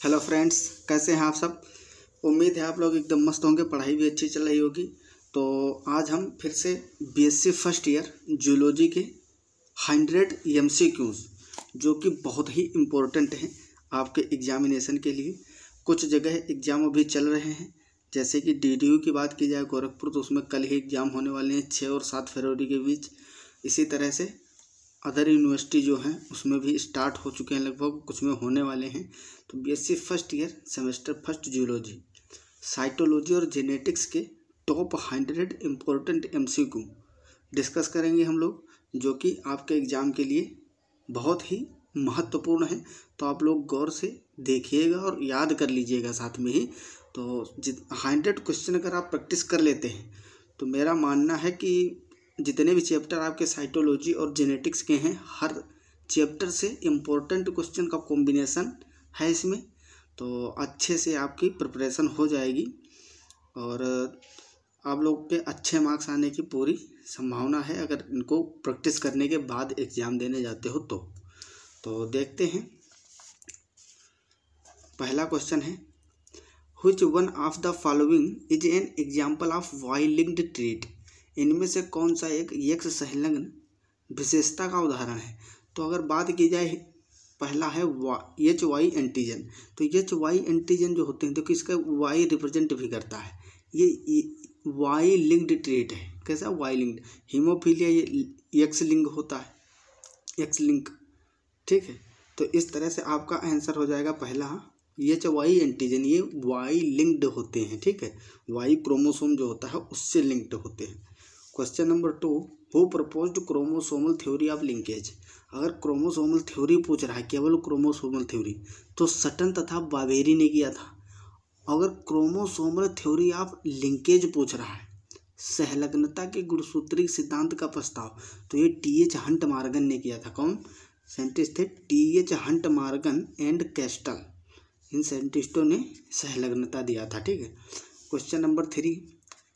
Hello friends, कैसे हैं आप सब? उम्मीद है आप लोग एकदम मस्त होंगे, पढ़ाई भी अच्छी चल रही होगी। तो आज हम फिर से बीएससी फ़र्स्ट ईयर जूलॉजी के हंड्रेड एम जो कि बहुत ही इम्पोर्टेंट हैं आपके एग्जामिनेशन के लिए। कुछ जगह एग्ज़ाम अभी चल रहे हैं, जैसे कि डीडीयू की बात की जाए, गोरखपुर तो उसमें कल ही एग्ज़ाम होने वाले हैं छः और सात फरवरी के बीच। इसी तरह से अदर यूनिवर्सिटी जो हैं, उसमें भी स्टार्ट हो चुके हैं लगभग, कुछ में होने वाले हैं। तो BSc first year semester first zoology cytology और जेनेटिक्स के top hundred important MCQ discuss करेंगे हम लोग, जो कि आपके एग्ज़ाम के लिए बहुत ही महत्वपूर्ण है। तो आप लोग गौर से देखिएगा और याद कर लीजिएगा साथ में ही। तो जित हंड्रेड क्वेश्चन अगर आप प्रैक्टिस कर लेते हैं तो मेरा मानना है कि जितने भी चैप्टर आपके साइटोलॉजी और जेनेटिक्स के हैं, हर चैप्टर से इम्पोर्टेंट क्वेश्चन का कॉम्बिनेशन है इसमें। तो अच्छे से आपकी प्रिपरेशन हो जाएगी और आप लोग के अच्छे मार्क्स आने की पूरी संभावना है अगर इनको प्रैक्टिस करने के बाद एग्ज़ाम देने जाते हो तो। तो देखते हैं। पहला क्वेश्चन है which one of the following is an example of Y linked trait इनमें से कौन सा एक यक्ष संलग्न विशेषता का उदाहरण है? तो अगर बात की जाए, पहला है वा एच वाई एंटीजन तो एच वाई एंटीजन जो होते हैं तो किसका वाई रिप्रेजेंट भी करता है। ये वाई लिंक्ड ट्रेट है। कैसा? वाई लिंक्ड हीमोफीलिया ये एक्स लिंक होता है। एक्स लिंक ठीक है? तो इस तरह से आपका आंसर हो जाएगा पहला एच वाई एंटीजन ये वाई लिंक्ड होते हैं, ठीक है? वाई क्रोमोसोम जो होता है, उससे लिंक्ड होते हैं। Question number two who propose chromosomal theory of linkage अगर क्रोमोसोमल थ्योरी पूछ रहा है, केवल क्रोमोसोमल थ्योरी तो सटन तथा बावेरी ने किया था। अगर क्रोमोसोमल थ्योरी ऑफ़ लिंकेज पूछ रहा है, सहलग्नता के गुणसूत्री सिद्धांत का प्रस्ताव तो ये टी एच हंट मार्गन ने किया था। कौन? साइंटिस्ट थे T H Hunt Morgan and Castle इन साइंटिस्टों ने सहलग्नता दिया था, ठीक है? Question number three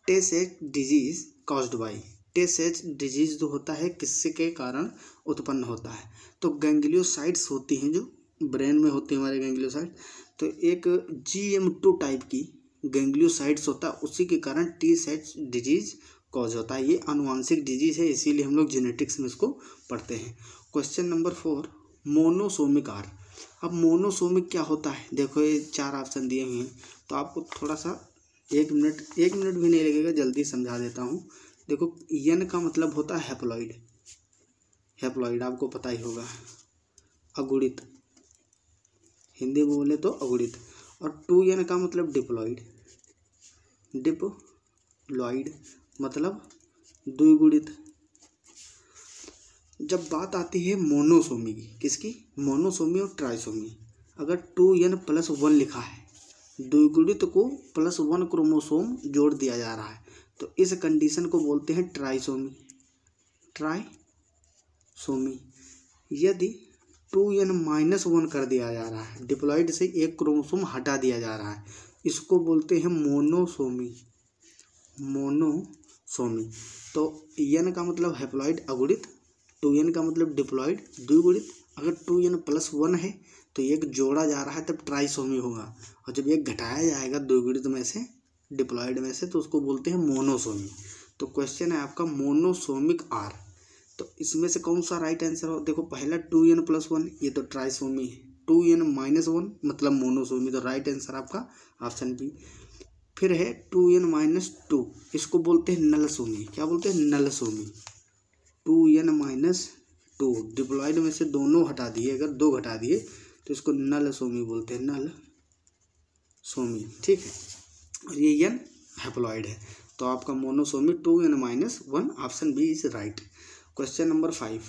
Tay Sachs disease caused by Tay Sachs disease जो होता है, किससे के कारण उत्पन्न होता है? तो गैंग्लियोसाइड्स होती हैं जो ब्रेन में होती हैं हमारे गैंग्लियोसाइड तो एक जी एम टू टाइप की गैंग्लियोसाइड्स होता है उसी के कारण टी सेट डिज़ीज़ कॉज होता है। ये अनुवांशिक डिज़ीज़ है, इसीलिए हम लोग जेनेटिक्स में इसको पढ़ते हैं। Question number four monosomic are अब मोनोसोमिक क्या होता है? देखो, ये चार ऑप्शन दिए हुए हैं। तो आपको थोड़ा सा एक मिनट एक मिनट भी नहीं लगेगा, जल्दी समझा देता हूँ। देखो, यन का मतलब होता है हेप्लॉइड हेप्लॉइड आपको पता ही होगा। अगुड़ित हिंदी बोले तो अगुड़ित और टू यन का मतलब डिप्लॉइड डिप्लॉइड मतलब द्विगुणित। जब बात आती है मोनोसोमी की, किसकी? मोनोसोमी और ट्राइसोमी अगर टू एन प्लस वन लिखा है द्विगुणित को प्लस वन क्रोमोसोम जोड़ दिया जा रहा है। तो इस कंडीशन को बोलते हैं ट्राइसोमी ट्राइसोमी यदि टू एन माइनस वन कर दिया जा रहा है डिप्लॉइड से एक क्रोमोसोम हटा दिया जा रहा है, इसको बोलते हैं मोनोसोमी मोनोसोमी तो एन का मतलब हेप्लॉइड अगुणित टू एन का मतलब डिप्लॉइड द्विगुणित। अगर टू एन प्लस वन है तो एक जोड़ा जा रहा है, तब ट्राइसोमी होगा। और जब एक घटाया जाएगा द्विगुणित में से डिप्लॉयड में से तो उसको बोलते हैं मोनोसोमी तो क्वेश्चन है आपका मोनोसोमिक आर तो इसमें से कौन सा राइट आंसर हो? देखो, पहला टू एन प्लस वन ये तो ट्राइसोमी है. टू एन माइनस वन मतलब मोनोसोमी तो राइट आंसर आपका ऑप्शन बी फिर है टू एन माइनस टू इसको बोलते हैं नलसोमी क्या बोलते हैं? Nullisomy two N minus two diploid में से दोनों हटा दिए, अगर दो घटा दिए तो इसको नल सोमी बोलते हैं नल सोमी, ठीक है? और ये एन हैप्लॉइड है। तो आपका monosomy two N minus one option B is right question number five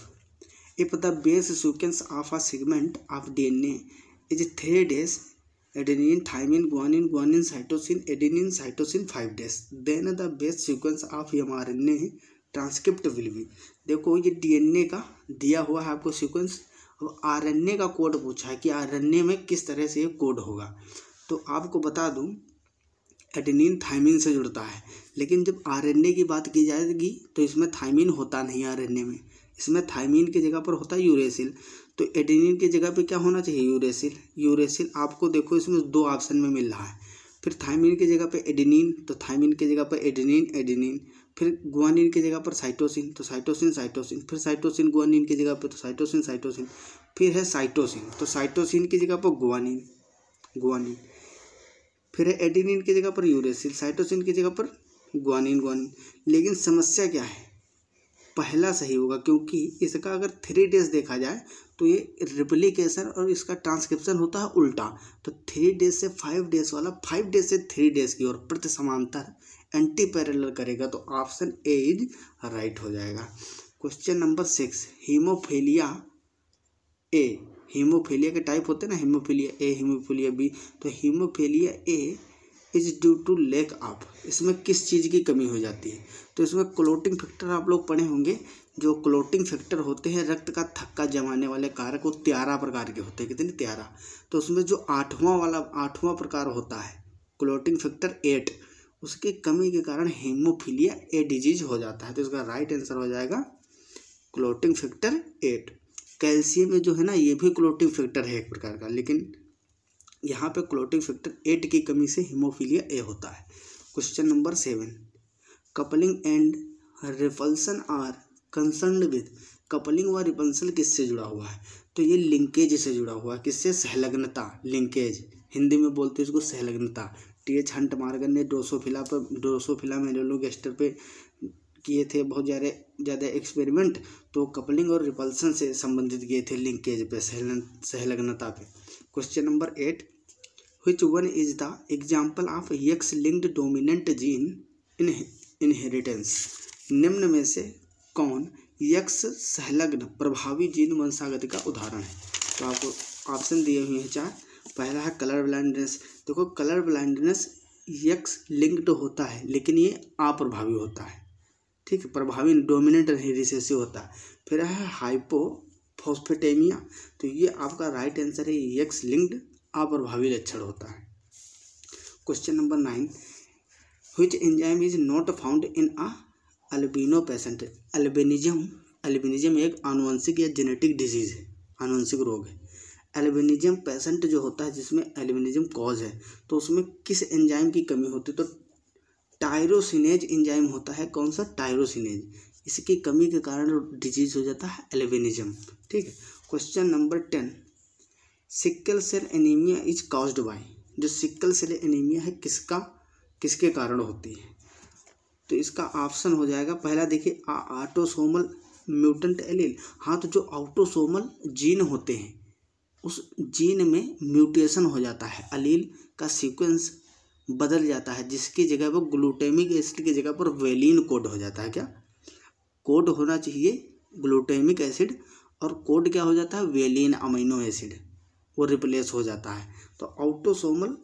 if the base sequence of a segment of DNA is three dash adenine thymine guanine guanine cytosine adenine cytosine five dash then the base sequence of M R N A transcript will be देखो, ये DNA का दिया हुआ है आपको sequence अब are N ए का code पूछा है कि आर एन ए में किस तरह से ये कोड होगा। तो आपको बता दूँ एडेनिन थाइमिन से जुड़ता है। लेकिन जब आरएनए की बात की जाएगी तो इसमें थाइमिन होता नहीं आर में। इसमें थाइमिन की जगह पर होता है यूरेसिल तो एडिनिन की जगह पे क्या होना चाहिए? यूरेसिल यूरेसिल आपको देखो, इसमें दो ऑप्शन में मिल रहा है। फिर थाइमिन की जगह पे एडिनिन तो थाइमिन की जगह पर एडिनिन एडिनिन फिर गुआनिन की जगह पर साइटोसिन तो साइटोसिन साइटोसिन फिर साइटोसिन गुआनिन की जगह पर तो साइटोसिन साइटोसिन फिर है साइटोसिन तो साइटोसिन की जगह पर गुआनिन गुआनिन फिर है एडिनिन की जगह पर यूरेसिल साइटोसिन की जगह पर गुआनिन ग्वानिन लेकिन समस्या क्या है? पहला सही होगा क्योंकि इसका अगर थ्री डेज़ देखा जाए तो ये रिप्लीकेशन और इसका ट्रांसक्रिप्शन होता है उल्टा। तो थ्री डेज़ से फाइव डेज़ वाला फाइव डेज़ से थ्री डेज़ की ओर प्रति समांतर एंटी पैरेलल करेगा तो ऑप्शन ए इज़ राइट हो जाएगा। Question number six hemophilia A hemophilia के टाइप होते हैं ना हीमोफीलिया ए हीमोफीलिया बी तो hemophilia A is due to lack of इसमें किस चीज़ की कमी हो जाती है? तो इसमें क्लोटिंग फैक्टर आप लोग पढ़े होंगे, जो क्लोटिंग फैक्टर होते हैं, रक्त का थक्का जमाने वाले कारक, वो त्यारा प्रकार के होते हैं, कितने? त्यारा तो उसमें जो आठवां वाला, आठवां प्रकार होता है क्लोटिंग फैक्टर एट उसकी कमी के कारण हेमोफीलिया ए डिज़ीज़ हो जाता है तो इसका राइट आंसर हो जाएगा क्लोटिंग फैक्टर एट कैल्शियम में जो है ना, ये भी क्लोटिंग फैक्टर है एक प्रकार का, लेकिन यहाँ पे क्लोटिंग फैक्टर एट की कमी से हीमोफीलिया ए होता है। Question number seven. Coupling and repulsion are concern with coupling व रिपल्सन किससे जुड़ा हुआ है? तो ये लिंकेज से जुड़ा हुआ है। किससे? सहलग्नता लिंकेज। हिंदी में बोलते हैं इसको सहलग्नता टी एच हंट मार्गन ने डोसोफिला पर, डोसोफिला मेलोगेस्टर पे किए थे बहुत ज़्यादा ज़्यादा एक्सपेरिमेंट तो कपलिंग और रिपल्सन से संबंधित किए थे लिंकेज पे सहलन, सहलग्नता पे। Question number eight which one is the example of x linked dominant gene in inheritance? निम्न में से कौन यक्स संलग्न प्रभावी जीन वंशागति का उदाहरण है? तो आपको ऑप्शन दिए हुए हैं चार। पहला है कलर ब्लाइंडनेस देखो कलर ब्लाइंडनेस यक्स लिंक्ड होता है, लेकिन ये अप्रभावी होता है। ठीक है प्रभावी डोमिनेंट नहीं रिसेसिव होता है। फिर है हाइपो फॉस्फेटेमिया तो ये आपका राइट आंसर है यक्स लिंक्ड अप्रभावी लक्षण होता है। Question number nine. Which enzyme is not found in a albino patient albinism albinism एक आनुवंशिक या जेनेटिक डिज़ीज़ है, आनुवंशिक रोग है। एल्बिनिज्म पेशेंट जो होता है, जिसमें एल्बिनिज्म कॉज है तो उसमें किस एंजाइम की कमी होती है तो टायरोसिनेज एंजाइम होता है। कौन सा? टायरोसिनेज। इसकी कमी के कारण डिज़ीज़ हो जाता है एल्बिनिज्म। ठीक है। Question number ten. Sickle cell anaemia is caused by जो सिक्कल सेल एनीमिया है, किसका? किसके कारण होती है? तो इसका ऑप्शन हो जाएगा। पहला देखिए ऑटोसोमल म्यूटेंट एलील। हाँ तो जो ऑटोसोमल जीन होते हैं, उस जीन में म्यूटेशन हो जाता है। अलील का सीक्वेंस बदल जाता है, जिसकी जगह पर ग्लूटेमिक एसिड की जगह पर वेलिन कोड हो जाता है क्या? कोड होना चाहिए ग्लूटेमिक एसिड और कोड क्या हो जाता है? वेलिन अमीनो एसिड वो रिप्लेस हो जाता है। तो ऑटोसोमल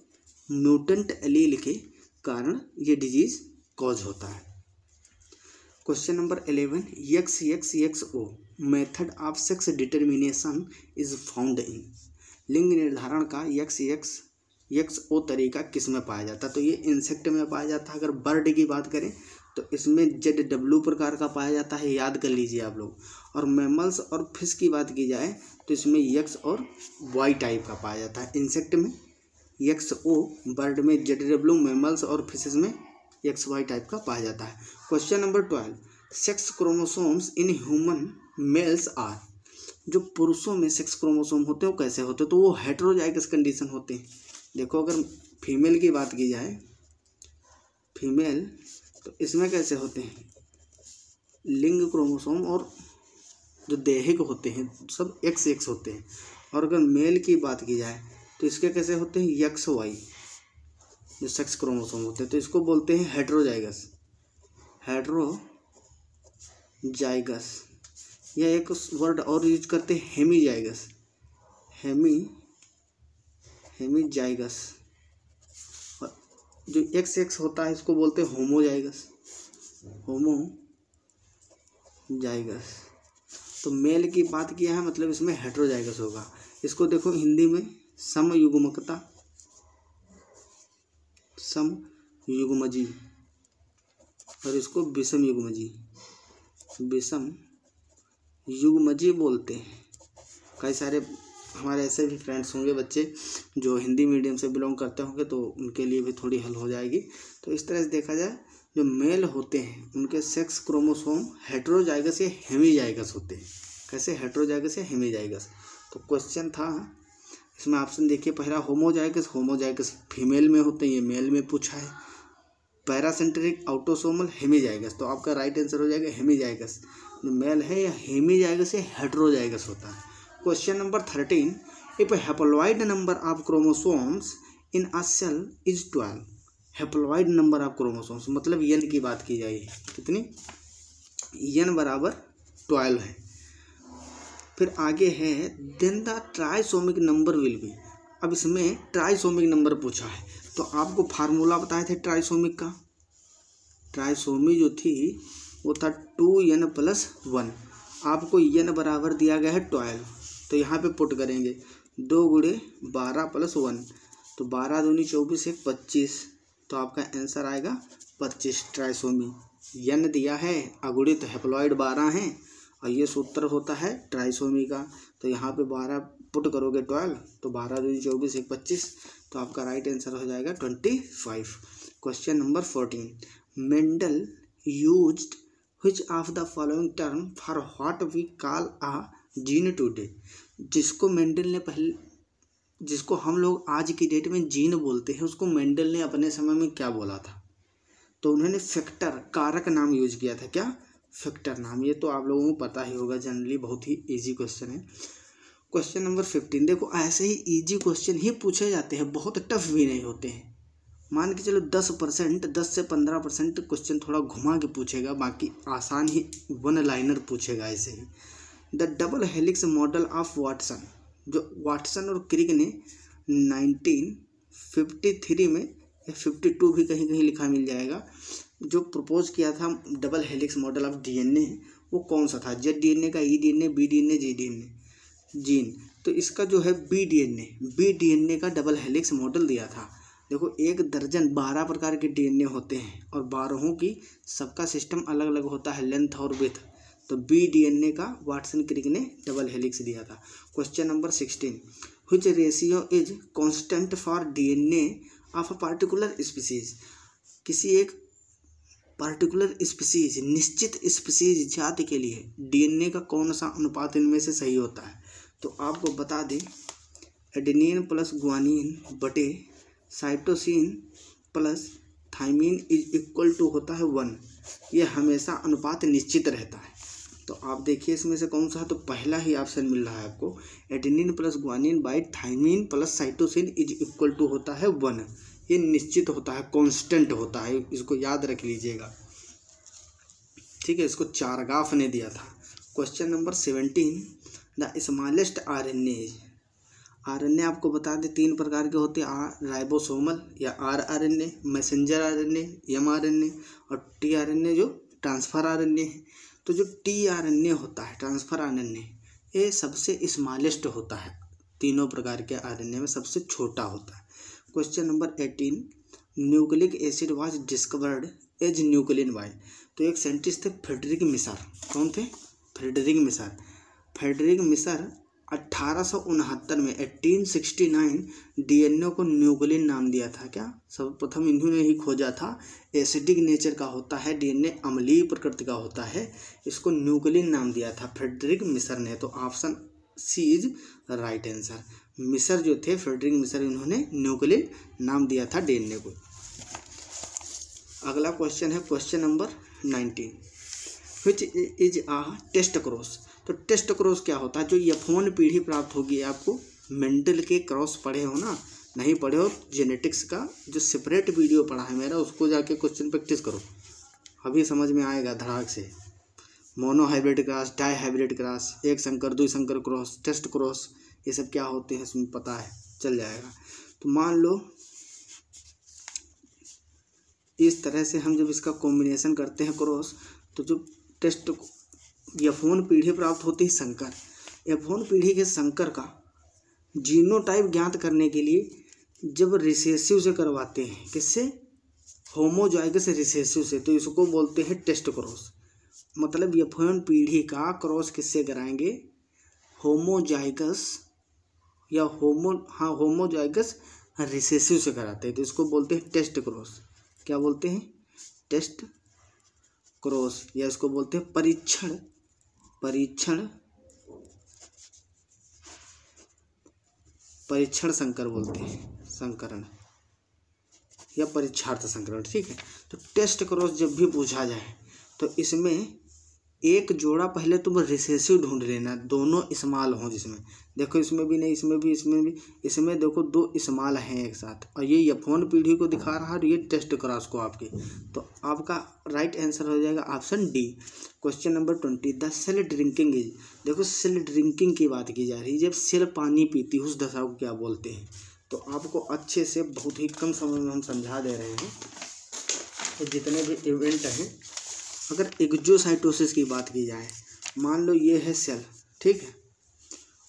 म्यूटेंट एलील के कारण ये डिज़ीज़ कॉज होता है। Question number eleven X X X O method of sex determination is found in लिंग निर्धारण का यक्स यक्स यक्स ओ तरीका किसमें पाया जाता है? तो ये इंसेक्ट में पाया जाता है। अगर बर्ड की बात करें तो इसमें जेड डब्ल्यू प्रकार का पाया जाता है, याद कर लीजिए आप लोग। और मेमल्स और फ़िश की बात की जाए तो इसमें यक्स और वाई टाइप का पाया जाता है। इंसेक्ट में यक्स ओ बर्ड में जेड डब्ल्यू मेमल्स और फिशेज में यक्स वाई टाइप का पाया जाता है। Question number twelve sex chromosomes in human males are जो पुरुषों में सेक्स क्रोमोसोम होते हैं, वो कैसे होते हैं? तो वो हेट्रोजाइगस कंडीशन होते हैं। देखो, अगर फीमेल की बात की जाए फीमेल तो इसमें कैसे होते हैं? लिंग क्रोमोसोम और जो देहिक होते हैं, सब एक्स एक्स होते हैं। और अगर मेल की बात की जाए तो इसके कैसे होते हैं? यक्स वाई जो सेक्स क्रोमोसोम होते हैं तो इसको बोलते हैं हेड्रोजाइगस हेड्रो जाइगस या एक वर्ड और यूज़ करते हैं hemizygous hemi hemizygous जो एक्स एक्स होता है, इसको बोलते हैं होमोजाइगस होमो जाइगस तो मेल की बात किया है मतलब इसमें हेट्रोजाइगस होगा। इसको देखो हिंदी में सम युग्मकता सम युग्मजी और इसको विषम युग्मजी विषम युग्मजी बोलते हैं। कई सारे हमारे ऐसे भी फ्रेंड्स होंगे बच्चे जो हिंदी मीडियम से बिलोंग करते होंगे तो उनके लिए भी थोड़ी हल हो जाएगी। तो इस तरह से देखा जाए, जो मेल होते हैं, उनके सेक्स क्रोमोसोम हेट्रोजाइगस या हेमीजाइगस होते हैं। कैसे? हेट्रोजाइगस या हेमीजाइगस तो क्वेश्चन था, इसमें ऑप्शन देखिए, पहला होमोजाइगस होमोजाइगस फीमेल में होते हैं, ये मेल में पूछा है। पैरासेंट्रिक आउटोसोमल हेमीजाइगस तो आपका राइट आंसर हो जाएगा हेमीजाइगस जो मेल है, या हेमीजाइगस या हेट्रोजाइगस होता है। Question number thirteen if haploid number of chromosomes in a cell is twelve. Haploid number of chromosomes मतलब यन की बात की जाए कितनी? यन बराबर ट्वेल्व है। फिर आगे है then the trisomic number will be अब इसमें ट्राइसोमिक नंबर पूछा है। तो आपको फार्मूला बताए थे ट्राइसोमिक का। ट्राइसोमी जो थी, वो था टू एन प्लस वन आपको एन बराबर दिया गया है ट्वेल्व। तो यहाँ पे पुट करेंगे। दो गुड़े बारह प्लस वन तो बारह दूनी चौबीस एक पच्चीस तो आपका आंसर आएगा पच्चीस ट्राइसोमी। यन दिया है अगुड़ित हेप्लॉइड बारह हैं, और ये सूत्र होता है ट्राइसोमी का। तो यहाँ पे बारह पुट करोगे ट्वेल्व तो बारह दूनी चौबीस एक पच्चीस तो आपका राइट आंसर हो जाएगा twenty five. Question number fourteen. Mendel use which of the following term for what we call a gene today जिसको मेंडल ने पहले, जिसको हम लोग आज की डेट में जीन बोलते हैं, उसको मेंडल ने अपने समय में क्या बोला था? तो उन्होंने फैक्टर, कारक नाम यूज़ किया था। क्या? फैक्टर नाम। ये तो आप लोगों को पता ही होगा, जनरली बहुत ही इजी क्वेश्चन है। क्वेश्चन नंबर फिफ्टीन देखो, ऐसे ही इजी क्वेश्चन ही पूछे जाते हैं। बहुत टफ भी नहीं होते हैं। मान के चलो दस परसेंट, दस से पंद्रह परसेंट क्वेश्चन थोड़ा घुमा के पूछेगा, बाकी आसान ही वन लाइनर पूछेगा ऐसे ही। The double helix model of Watson, जो वाटसन और क्रिक ने 1953 में या 52 भी कहीं कहीं लिखा मिल जाएगा, जो प्रपोज किया था double helix model of DNA, वो कौन सा था? जेड डीएनए का E DNA, B DNA, G DNA, gene. तो इसका जो है बी डीएनए बी डीएनए का डबल हेलिक्स मॉडल दिया था। देखो, एक दर्जन बारह प्रकार के डीएनए होते हैं और बारहों की सबका सिस्टम अलग अलग होता है, लेंथ और विथ तो बी डीएनए का वाटसन क्रिक ने डबल हेलिक्स दिया था। Question number sixteen which ratio is constant for DNA of a particular species किसी एक पार्टिकुलर स्पीसीज निश्चित स्पीसीज जाति के लिए डीएनए का कौन सा अनुपात इनमें से सही होता है? तो आपको बता दें एडेनिन प्लस ग्वानिन बटे cytosine plus thymine is equal to होता है वन ये हमेशा अनुपात निश्चित रहता है। तो आप देखिए इसमें से कौन सा है? तो पहला ही ऑप्शन मिल रहा है आपको। Adenine plus guanine by thymine plus cytosine is equal to होता है वन ये निश्चित होता है कांस्टेंट होता है। इसको याद रख लीजिएगा। ठीक है, इसको चारगाफ ने दिया था। Question number seventeen the smallest R N A R N A आपको बता दें, तीन प्रकार के होते हैं। आर राइबोसोमल या R R N A messenger R N A M R N A और टी आर एन ए जो ट्रांसफ़र आर एन ए है। तो जो टी आर एन ए होता है, ट्रांसफ़र आर एन ए ये सबसे स्मॉलेस्ट होता है। तीनों प्रकार के आर एन ए में सबसे छोटा होता है। Question number eighteen, nucleic acid was discovered as nuclein by तो एक साइंटिस्ट थे फ्रेडरिक मिसर। कौन थे? फ्रेडरिक मिसार। फ्रेडरिक मिसर अट्ठारह में एट्टीन सिक्सटी नाइन डीएनए को न्यूक्लिन नाम दिया था, क्या? सर्वप्रथम इन्होंने ही खोजा था। एसिडिक नेचर का होता है डीएनए, अम्लीय प्रकृति का होता है। इसको न्यूक्लिन नाम दिया था फ्रेडरिक मिसर ने। तो option C is right answer. Miescher जो थे, फ्रेडरिक मिसर, इन्होंने न्यूक्लिन नाम दिया था डीएनए को। अगला क्वेश्चन है, question number nineteen which is a test cross तो टेस्ट क्रॉस क्या होता है? जो यफोन पीढ़ी प्राप्त होगी, आपको मेंटल के क्रॉस पढ़े हो ना, नहीं पढ़े हो जेनेटिक्स का जो सेपरेट वीडियो पढ़ा है मेरा, उसको जाके क्वेश्चन प्रैक्टिस करो। अभी समझ में आएगा धड़ाक से। Monohybrid cross dihybrid cross एक संकर, दो संकर क्रॉस टेस्ट क्रॉस ये सब क्या होते हैं इसमें पता है, चल जाएगा। तो मान लो, इस तरह से हम जब इसका कॉम्बिनेशन करते हैं क्रॉस तो जो टेस्ट यफोन पीढ़ी प्राप्त होती है संकर। यफोन पीढ़ी के संकर का जीनोटाइप ज्ञात करने के लिए जब रिसेसिव से करवाते हैं, किससे? होमोजाइगस रिसेसिव से। तो इसको बोलते हैं टेस्ट क्रॉस। मतलब यफोन पीढ़ी का क्रॉस किससे कराएँगे? होमोजाइगस या होमो हाँ होमोजाइगस रिसेसिव से कराते हैं। तो इसको बोलते हैं टेस्ट क्रॉस। क्या बोलते हैं? टेस्ट क्रॉस या इसको बोलते हैं परीक्षण। परीक्षण परीक्षण संकर बोलते हैं, संकरण, या परीक्षार्थ संकरण, ठीक है? तो टेस्ट क्रॉस जब भी पूछा जाए तो इसमें एक जोड़ा पहले तुम रिसेसिव ढूंढ लेना, दोनों इस्माल हों जिसमें। देखो इसमें भी नहीं, इसमें भी इसमें भी। इसमें देखो दो इस्माल हैं एक साथ। और ये यफोन पीढ़ी को दिखा रहा है और ये टेस्ट क्रॉस को आपके। तो आपका राइट आंसर हो जाएगा option D question number twenty the cell drinking is देखो सेल ड्रिंकिंग की बात की जा रही है। जब सेल पानी पीती उस दशा को क्या बोलते हैं? तो आपको अच्छे से बहुत ही कम समय में हम समझा दे रहे हैं। तो जितने भी इवेंट हैं अगर एग्जोसाइटोसिस की बात की जाए, मान लो ये है सेल, ठीक है?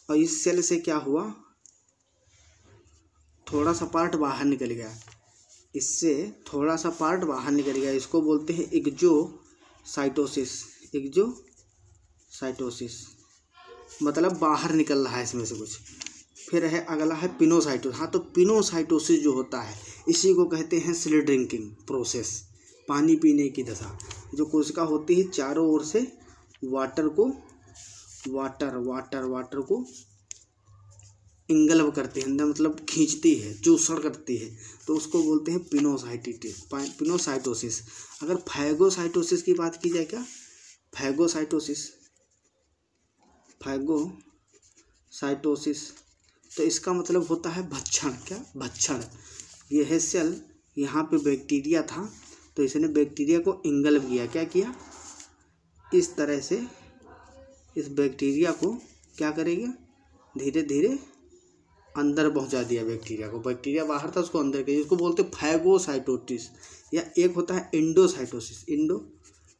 और इस सेल से क्या हुआ? थोड़ा सा पार्ट बाहर निकल गया। इससे थोड़ा सा पार्ट बाहर निकल गया। इसको बोलते हैं एग्जो साइटोसिस एग्जो साइटोसिस मतलब बाहर निकल रहा है इसमें से कुछ। फिर है अगला है पिनोसाइटोस हाँ तो पिनोसाइटोसिस जो होता है, इसी को कहते हैं सेल ड्रिंकिंग प्रोसेस, पानी पीने की दशा। जो कोशिका होती है, चारों ओर से वाटर को वाटर वाटर वाटर को इंगल्व करती है, अंदर मतलब खींचती है, चूसण करती है। तो उसको बोलते हैं पिनोसाइटिस पिनोसाइटोसिस अगर फैगोसाइटोसिस की बात की जाए क्या? फैगोसाइटोसिस फैगोसाइटोसिस तो इसका मतलब होता है भक्षण, क्या? भक्षण। ये है सेल यहाँ पे बैक्टीरिया था तो इसने बैक्टीरिया को इंगल्व किया। क्या किया? इस तरह से इस बैक्टीरिया को क्या करेगा? धीरे धीरे अंदर पहुँचा दिया बैक्टीरिया को। बैक्टीरिया बाहर था, उसको अंदर किया इसको बोलते फैगोसाइटोसिस या एक होता है इंडोसाइटोसिस इंडो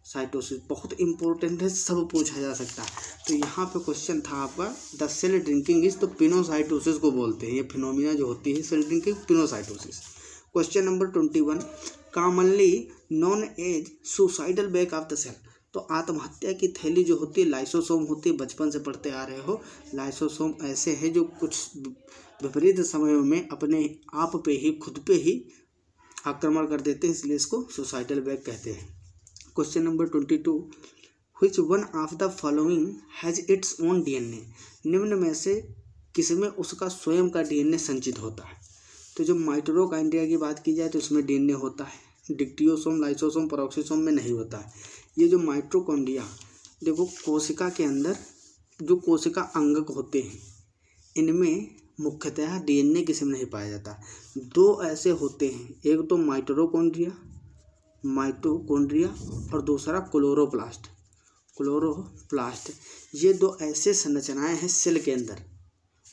साइटोसिस बहुत इंपॉर्टेंट है, सब पूछा जा सकता है। तो यहाँ पे क्वेश्चन था आपका द सेल ड्रिंकिंग इज़ तो पिनोसाइटोसिस को बोलते हैं। ये फिनोमिना जो होती है cell drinking pinocytosis question number twenty one commonly known as suicidal bag of the cell तो आत्महत्या की थैली जो होती है, लाइसोसोम होती है, बचपन से पढ़ते आ रहे हो, लाइसोसोम ऐसे हैं जो कुछ विपरीत समयों में अपने आप पे ही, खुद पे ही आक्रमण कर देते हैं, इसलिए इसको सुसाइडल बैग कहते हैं। Question number twenty two which one of the following has its own DNA निम्न में से किसमें उसका स्वयं का डीएनए संचित होता है? तो जो माइट्रोकाइंड्रिया की बात की जाए तो उसमें डीएनए होता है। डिक्टियोसोम, लाइसोसोम परोक्सीसोम में नहीं होता है। ये जो माइट्रोकॉन्ड्रिया देखो कोशिका के अंदर जो कोशिका अंगक होते हैं, इनमें मुख्यतः डीएनए किसी में नहीं पाया जाता। दो ऐसे होते हैं, एक तो माइट्रोकॉन्ड्रिया, माइटोकॉन्ड्रिया और दूसरा क्लोरोप्लास्ट। क्लोरोप्लास्ट, ये दो ऐसे संरचनाएँ हैं सेल के अंदर।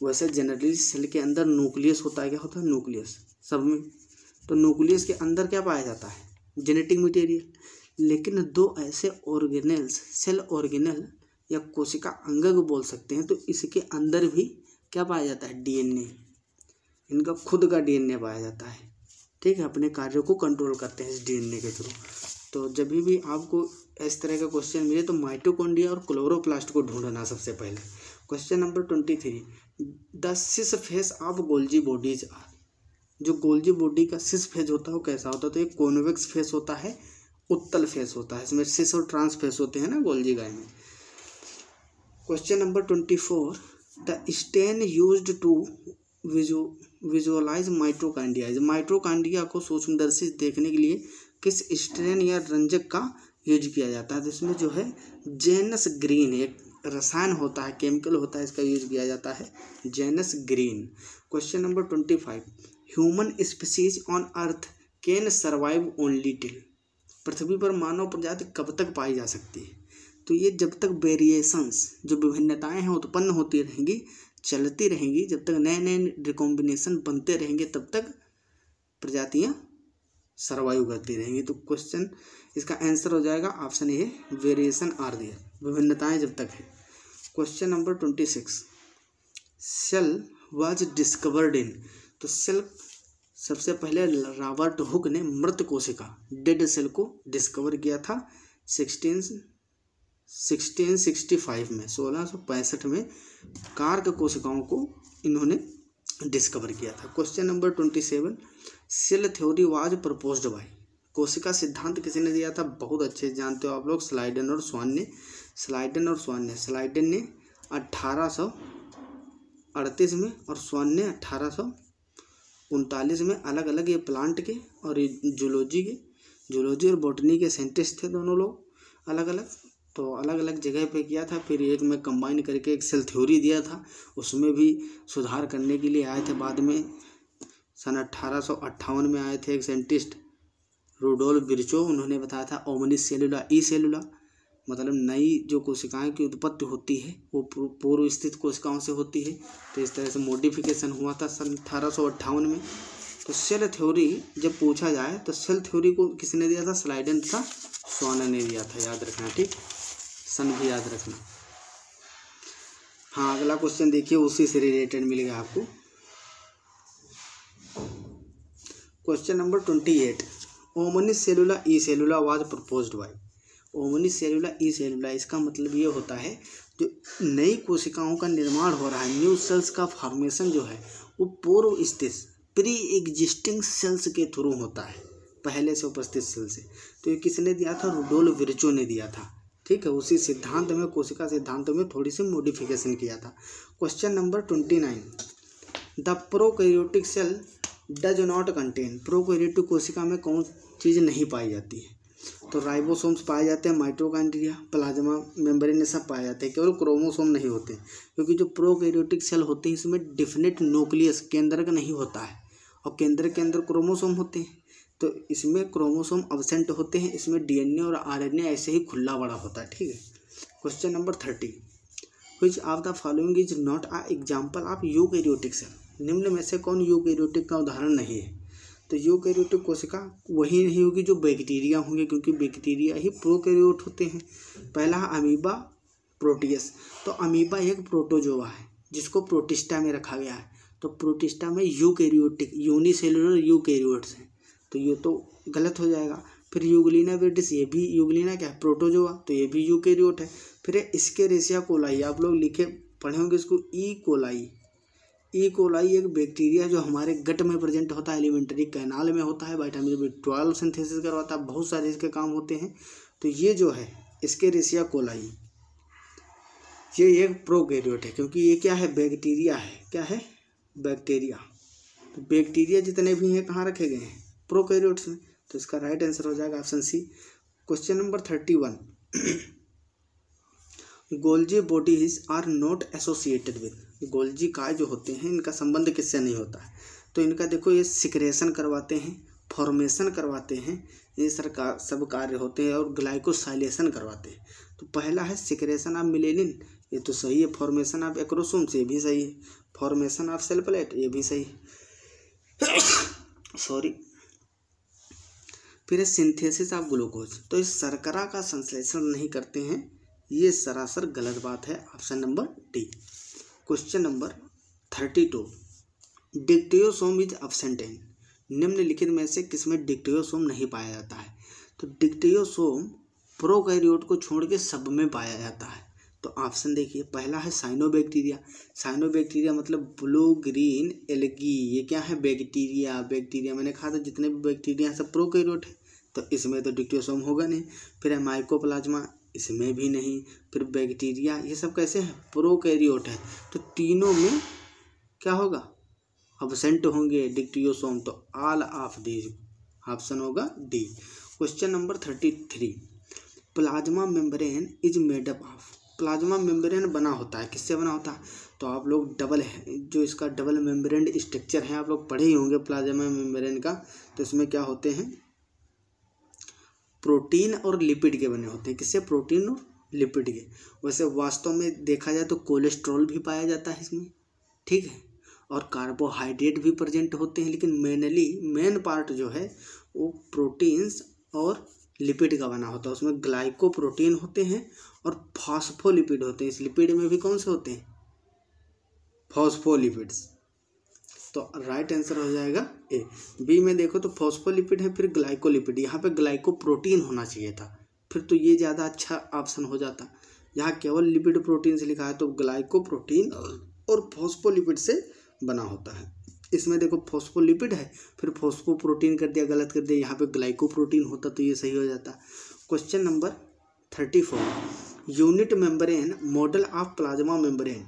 वैसे जनरली सेल के अंदर न्यूक्लियस होता है, क्या होता है? न्यूक्लियस सब में. तो न्यूक्लियस के अंदर क्या पाया जाता है? जेनेटिक मटेरियल लेकिन दो ऐसे ऑर्गेनल्स सेल ऑर्गेनल या कोशिका अंग बोल सकते हैं तो इसके अंदर भी क्या पाया जाता है? डीएनए इनका खुद का डीएनए पाया जाता है. ठीक है, अपने कार्यों को कंट्रोल करते हैं इस डीएनए के थ्रू तो जब भी आपको इस तरह का क्वेश्चन मिले तो माइटोकॉन्ड्रिया और क्लोरोप्लास्ट को ढूंढना सबसे पहले. Question number twenty three the cis face of Golgi bodies are जो गोल्जी बॉडी का सिस फ़ेज़ होता है, वो कैसा होता है? तो एक कॉन्वेक्स फेस होता है, उत्तल फेस होता है। इसमें सिस और ट्रांस फेस होते हैं ना गोल्जी गाय में। Question number twenty four the stain use to visu visualize mitochondria mitochondria को सूक्ष्मदर्शी देखने के लिए किस स्ट्रेन या रंजक का यूज़ किया जाता है? तो इसमें जो है जेनस ग्रीन एक रसायन होता है, केमिकल होता है, इसका यूज़ किया जाता है। Janus green. Question number twenty five human species on earth can survive only till पृथ्वी पर मानव प्रजाति कब तक पाई जा सकती है? तो ये जब तक वेरिएशंस जो विभिन्नताएँ हैं, उत्पन्न होती रहेंगी, चलती रहेंगी, जब तक नए नए रिकॉम्बिनेशन बनते रहेंगे, तब तक प्रजातियाँ सर्वाइव करती रहेंगी। तो क्वेश्चन इसका आंसर हो जाएगा option A variation are there विभिन्नताएँ जब तक है। Question number twenty six cell was discovered in तो सेल सबसे पहले रॉबर्ट हुक ने मृत कोशिका डेड सेल को डिस्कवर किया था सिक्सटीन सिक्सटीन सिक्सटी फाइव में, सोलह सौ पैंसठ में कार्क कोशिकाओं को इन्होंने डिस्कवर किया था। Question number twenty seven cell theory was proposed by कोशिका सिद्धांत किसी ने दिया था? बहुत अच्छे, जानते हो आप लोग स्लाइडन और स्वान ने। स्लाइडन और स्वान ने स्लाइडन ने अट्ठारह में और स्वान ने अट्ठारह उनतालीस में अलग अलग ये प्लांट के और ये जूलॉजी के जूलॉजी और बॉटनी के साइंटिस्ट थे दोनों लोग अलग अलग तो अलग अलग जगह पे किया था, फिर एक में कंबाइन करके एक सेल थ्योरी दिया था, उसमें भी सुधार करने के लिए आए थे बाद में। सन अट्ठारह में आए थे एक साइंटिस्ट रूडोल्फ बिरचो उन्होंने बताया था ओमनिस सेलुला ई सेलुला मतलब नई जो कोशिकाएँ की उत्पत्ति होती है, वो पूर्व स्थित कोशिकाओं से होती है। तो इस तरह से मॉडिफिकेशन हुआ था सन अठारह में। तो सेल थ्योरी जब पूछा जाए तो सेल थ्योरी को किसने दिया था? स्लाइडन था स्वाना ने दिया था। याद रखना, ठीक? सन भी याद रखना। हाँ अगला क्वेश्चन देखिए, उसी से रिलेटेड मिलेगा आपको। Question number twenty eight omnis cellula e cellula was proposed by omnis cellula e cellula इसका मतलब ये होता है, जो नई कोशिकाओं का निर्माण हो रहा है न्यू सेल्स का फॉर्मेशन जो है, वो पूर्व स्थित प्री एग्जिस्टिंग सेल्स के थ्रू होता है, पहले से उपस्थित सेल से। तो ये किसने दिया था? रुडोल विरचो ने दिया था, ठीक है? उसी सिद्धांत में, कोशिका सिद्धांत में थोड़ी सी मॉडिफिकेशन किया था। Question number twenty nine the prokaryotic cell does not contain prokaryotic कोशिका में कौन चीज़ नहीं पाई जाती है? तो राइबोसोम्स पाए जाते हैं माइट्रोकांड्रिया प्लाज्मा मेम्ब्रेन ये सब पाए जाते हैं, केवल क्रोमोसोम नहीं होते, क्योंकि जो प्रोकैरियोटिक सेल होते हैं, इसमें डिफिनेट न्यूक्लियस केंद्रक नहीं होता है, और केंद्र के अंदर क्रोमोसोम होते हैं तो इसमें क्रोमोसोम अबसेंट होते हैं, इसमें डीएनए और आरएनए ऐसे ही खुला बड़ा होता है, ठीक है? Question number thirty which of the following is not a example of eukaryotic cell निम्न में से कौन यूकैरियोटिक का उदाहरण नहीं है? तो यूकैरियोटिक कोशिका वही नहीं होगी जो बैक्टीरिया होंगे, क्योंकि बैक्टीरिया ही प्रोकैरियोट होते हैं। पहला अमीबा प्रोटियस। तो अमीबा एक प्रोटोजोवा है, जिसको प्रोटिस्टा में रखा गया है। तो प्रोटिस्टा में यूकैरियोटिक, यूनिसेलुलर यूकैरियोट्स हैं। तो ये तो गलत हो जाएगा। फिर यूगलिना वेटिस, ये भी यूगलिना क्या है? प्रोटोजोआ। तो ये भी यूकेरियोट है। फिर इसके रेसिया कोलाई, आप लोग लिखे, पढ़े होंगे इसको, ई कोलाई। ई कोलाई एक बैक्टीरिया जो हमारे गट में प्रेजेंट होता है, एलिमेंट्री कैनाल में होता है वाइटामिन बी ट्वेल्व सिंथेसिस करवाता है, बहुत सारे इसके काम होते हैं। तो ये जो है इसके रेसिया कोलाई ये एक प्रोकैरियोट है, क्योंकि ये क्या है? बैक्टीरिया है। क्या है? बैक्टीरिया। तो बैक्टीरिया जितने भी हैं, कहाँ रखे गए हैं? प्रोकैरियोट्स में तो इसका राइट आंसर हो जाएगा option C question number thirty one Golgi bodies are not associated with Golgi काय जो होते हैं, इनका संबंध किससे नहीं होता है? तो इनका देखो, ये सिक्रेशन करवाते हैं, फॉर्मेशन करवाते हैं, ये सरकार सब कार्य होते हैं और ग्लाइकोसाइलेशन करवाते हैं। तो पहला है सिक्रेशन ऑफ़ मिलेनिन, ये तो सही है, फॉर्मेशन ऑफ़ एक्रोसोम से ये भी सही है, फॉर्मेशन ऑफ़ सेल प्लेट ये भी सही है। सॉरी। फिर सिंथेसिस ऑफ़ ग्लूकोज तो इस शर्करा का संश्लेषण नहीं करते हैं, ये सरासर गलत बात है, option number D. Question number thirty two. Dictyosome is absent in निम्नलिखित में से किसमें डिक्टियोसोम नहीं पाया जाता है? तो डिक्टियोसोम प्रोकैरियोट को छोड़ के सब में पाया जाता है। तो ऑप्शन देखिए, पहला है साइनोबैक्टीरिया साइनोबैक्टीरिया मतलब ब्लू ग्रीन एलगी ये क्या है? बैक्टीरिया बैक्टीरिया मैंने कहा था जितने भी बैक्टीरिया सब प्रोकैरियोट है। तो इसमें तो डिक्टियोसोम होगा नहीं। फिर है माइकोप्लाज्मा इसमें भी नहीं, फिर बैक्टीरिया, ये सब कैसे हैं? प्रोकैरियोट है। तो तीनों में क्या होगा? अबसेंट होंगे डिक्टियोसोम तो ऑल ऑफ़ दीज ऑप्शन होगा D. Question number thirty three. Plasma membrane is made up of. Plasma membrane बना होता है। किससे बना होता है? तो आप लोग डबल है। जो इसका डबल मेम्ब्रेन स्ट्रक्चर है, आप लोग पढ़े ही होंगे प्लाज्मा मेम्ब्रेन का। तो इसमें क्या होते हैं? प्रोटीन और लिपिड के बने होते हैं। किससे? प्रोटीन और लिपिड के। वैसे वास्तव में देखा जाए तो कोलेस्ट्रॉल भी पाया जाता है इसमें, ठीक है? और कार्बोहाइड्रेट भी प्रेजेंट होते हैं, लेकिन मेनली, मेन पार्ट जो है, वो प्रोटीन्स और लिपिड का बना होता है। उसमें ग्लाइकोप्रोटीन होते हैं और फॉस्फोलिपिड होते हैं। इस लिपिड में भी कौन से होते हैं? फॉस्फोलिपिड्स। तो राइट आंसर हो जाएगा ए बी में देखो तो फॉस्फोलिपिड है, फिर ग्लाइकोलिपिड यहाँ पे ग्लाइकोप्रोटीन होना चाहिए था। फिर तो ये ज़्यादा अच्छा ऑप्शन हो जाता। यहाँ केवल लिपिड प्रोटीन से लिखा है तो ग्लाइकोप्रोटीन और फॉस्फोलिपिड से बना होता है। इसमें देखो फॉस्फोलिपिड है, फिर फॉस्फोप्रोटीन कर दिया, गलत कर दिया, यहाँ पे ग्लाइकोप्रोटीन होता तो ये सही हो जाता। Question number thirty four unit membrane model of plasma membrane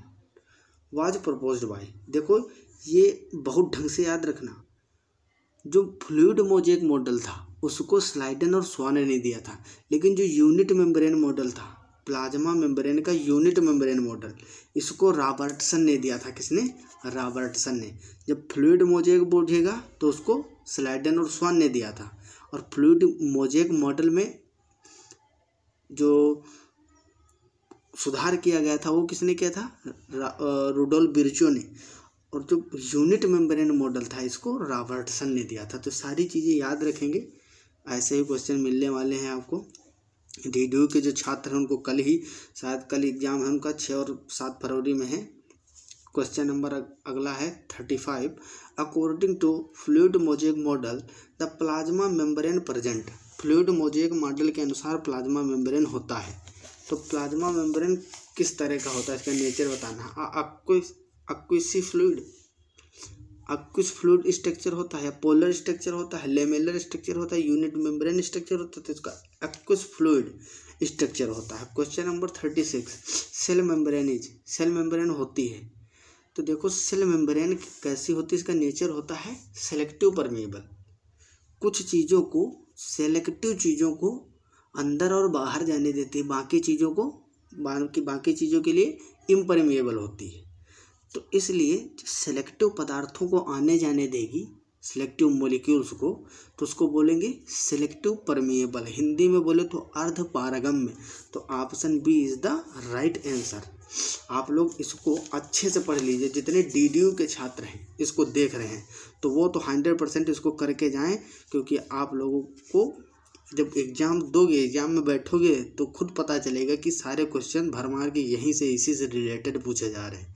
was proposed by देखो ये बहुत ढंग से याद रखना। जो फ्लूड मोजेक मॉडल था, उसको स्लाइडन और स्वान ने दिया था, लेकिन जो यूनिट मेम्ब्रेन मॉडल था प्लाज्मा मेम्ब्रेन का यूनिट मेम्ब्रेन मॉडल इसको रॉबर्टसन ने दिया था। किसने? रॉबर्टसन ने। जब फ्लूड मोजेक बोझेगा तो उसको स्लाइडन और स्वान ने दिया था। और फ्लूड मोजेक मॉडल में जो सुधार किया गया था, वो किसने किया था? रुडोल बिरचो ने। और जो यूनिट मेम्ब्रेन मॉडल था, इसको रॉबर्टसन ने दिया था। तो सारी चीज़ें याद रखेंगे। ऐसे ही क्वेश्चन मिलने वाले हैं आपको। डी के जो छात्र हैं, उनको कल ही, शायद कल एग्ज़ाम है उनका छः और सात फरवरी में है। क्वेश्चन नंबर अगला है thirty five according to fluid mosaic model the plasma membrane present fluid mosaic model के अनुसार प्लाज्मा मेम्ब्रेन होता है। तो प्लाज्मा मेम्ब्रेन किस तरह का होता है, इसका नेचर बताना। Quasi fluid quasi fluid structure होता है, पोलर स्ट्रक्चर होता है, लेमेलर स्ट्रक्चर होता है, यूनिट मेम्ब्रेन स्ट्रक्चर होता है तो इसका एक्वस फ्लूड स्ट्रक्चर होता है। Question number thirty six, cell membrane is cell membrane होती है। तो देखो, सेल मेम्ब्रेन कैसी होती है, इसका नेचर होता है सेलेक्टिव परमेबल कुछ चीज़ों को सेलेक्टिव चीज़ों को अंदर और बाहर जाने देती है, बाकी चीज़ों को, बाकी चीज़ों के लिए इम्परमेबल होती है। तो इसलिए सेलेक्टिव पदार्थों को आने जाने देगी सिलेक्टिव मोलिक्यूल्स को तो उसको बोलेंगे सिलेक्टिव परमिएबल हिंदी में बोले तो अर्ध पारगम्य। तो option B is the right answer आप लोग इसको अच्छे से पढ़ लीजिए। जितने डीडीयू के छात्र हैं, इसको देख रहे हैं तो वो तो हंड्रेड परसेंट इसको करके जाएँ, क्योंकि आप लोगों को जब एग्ज़ाम दोगे एग्ज़ाम में बैठोगे तो खुद पता चलेगा कि सारे क्वेश्चन भरमार के यहीं से इसी से रिलेटेड पूछे जा रहे हैं।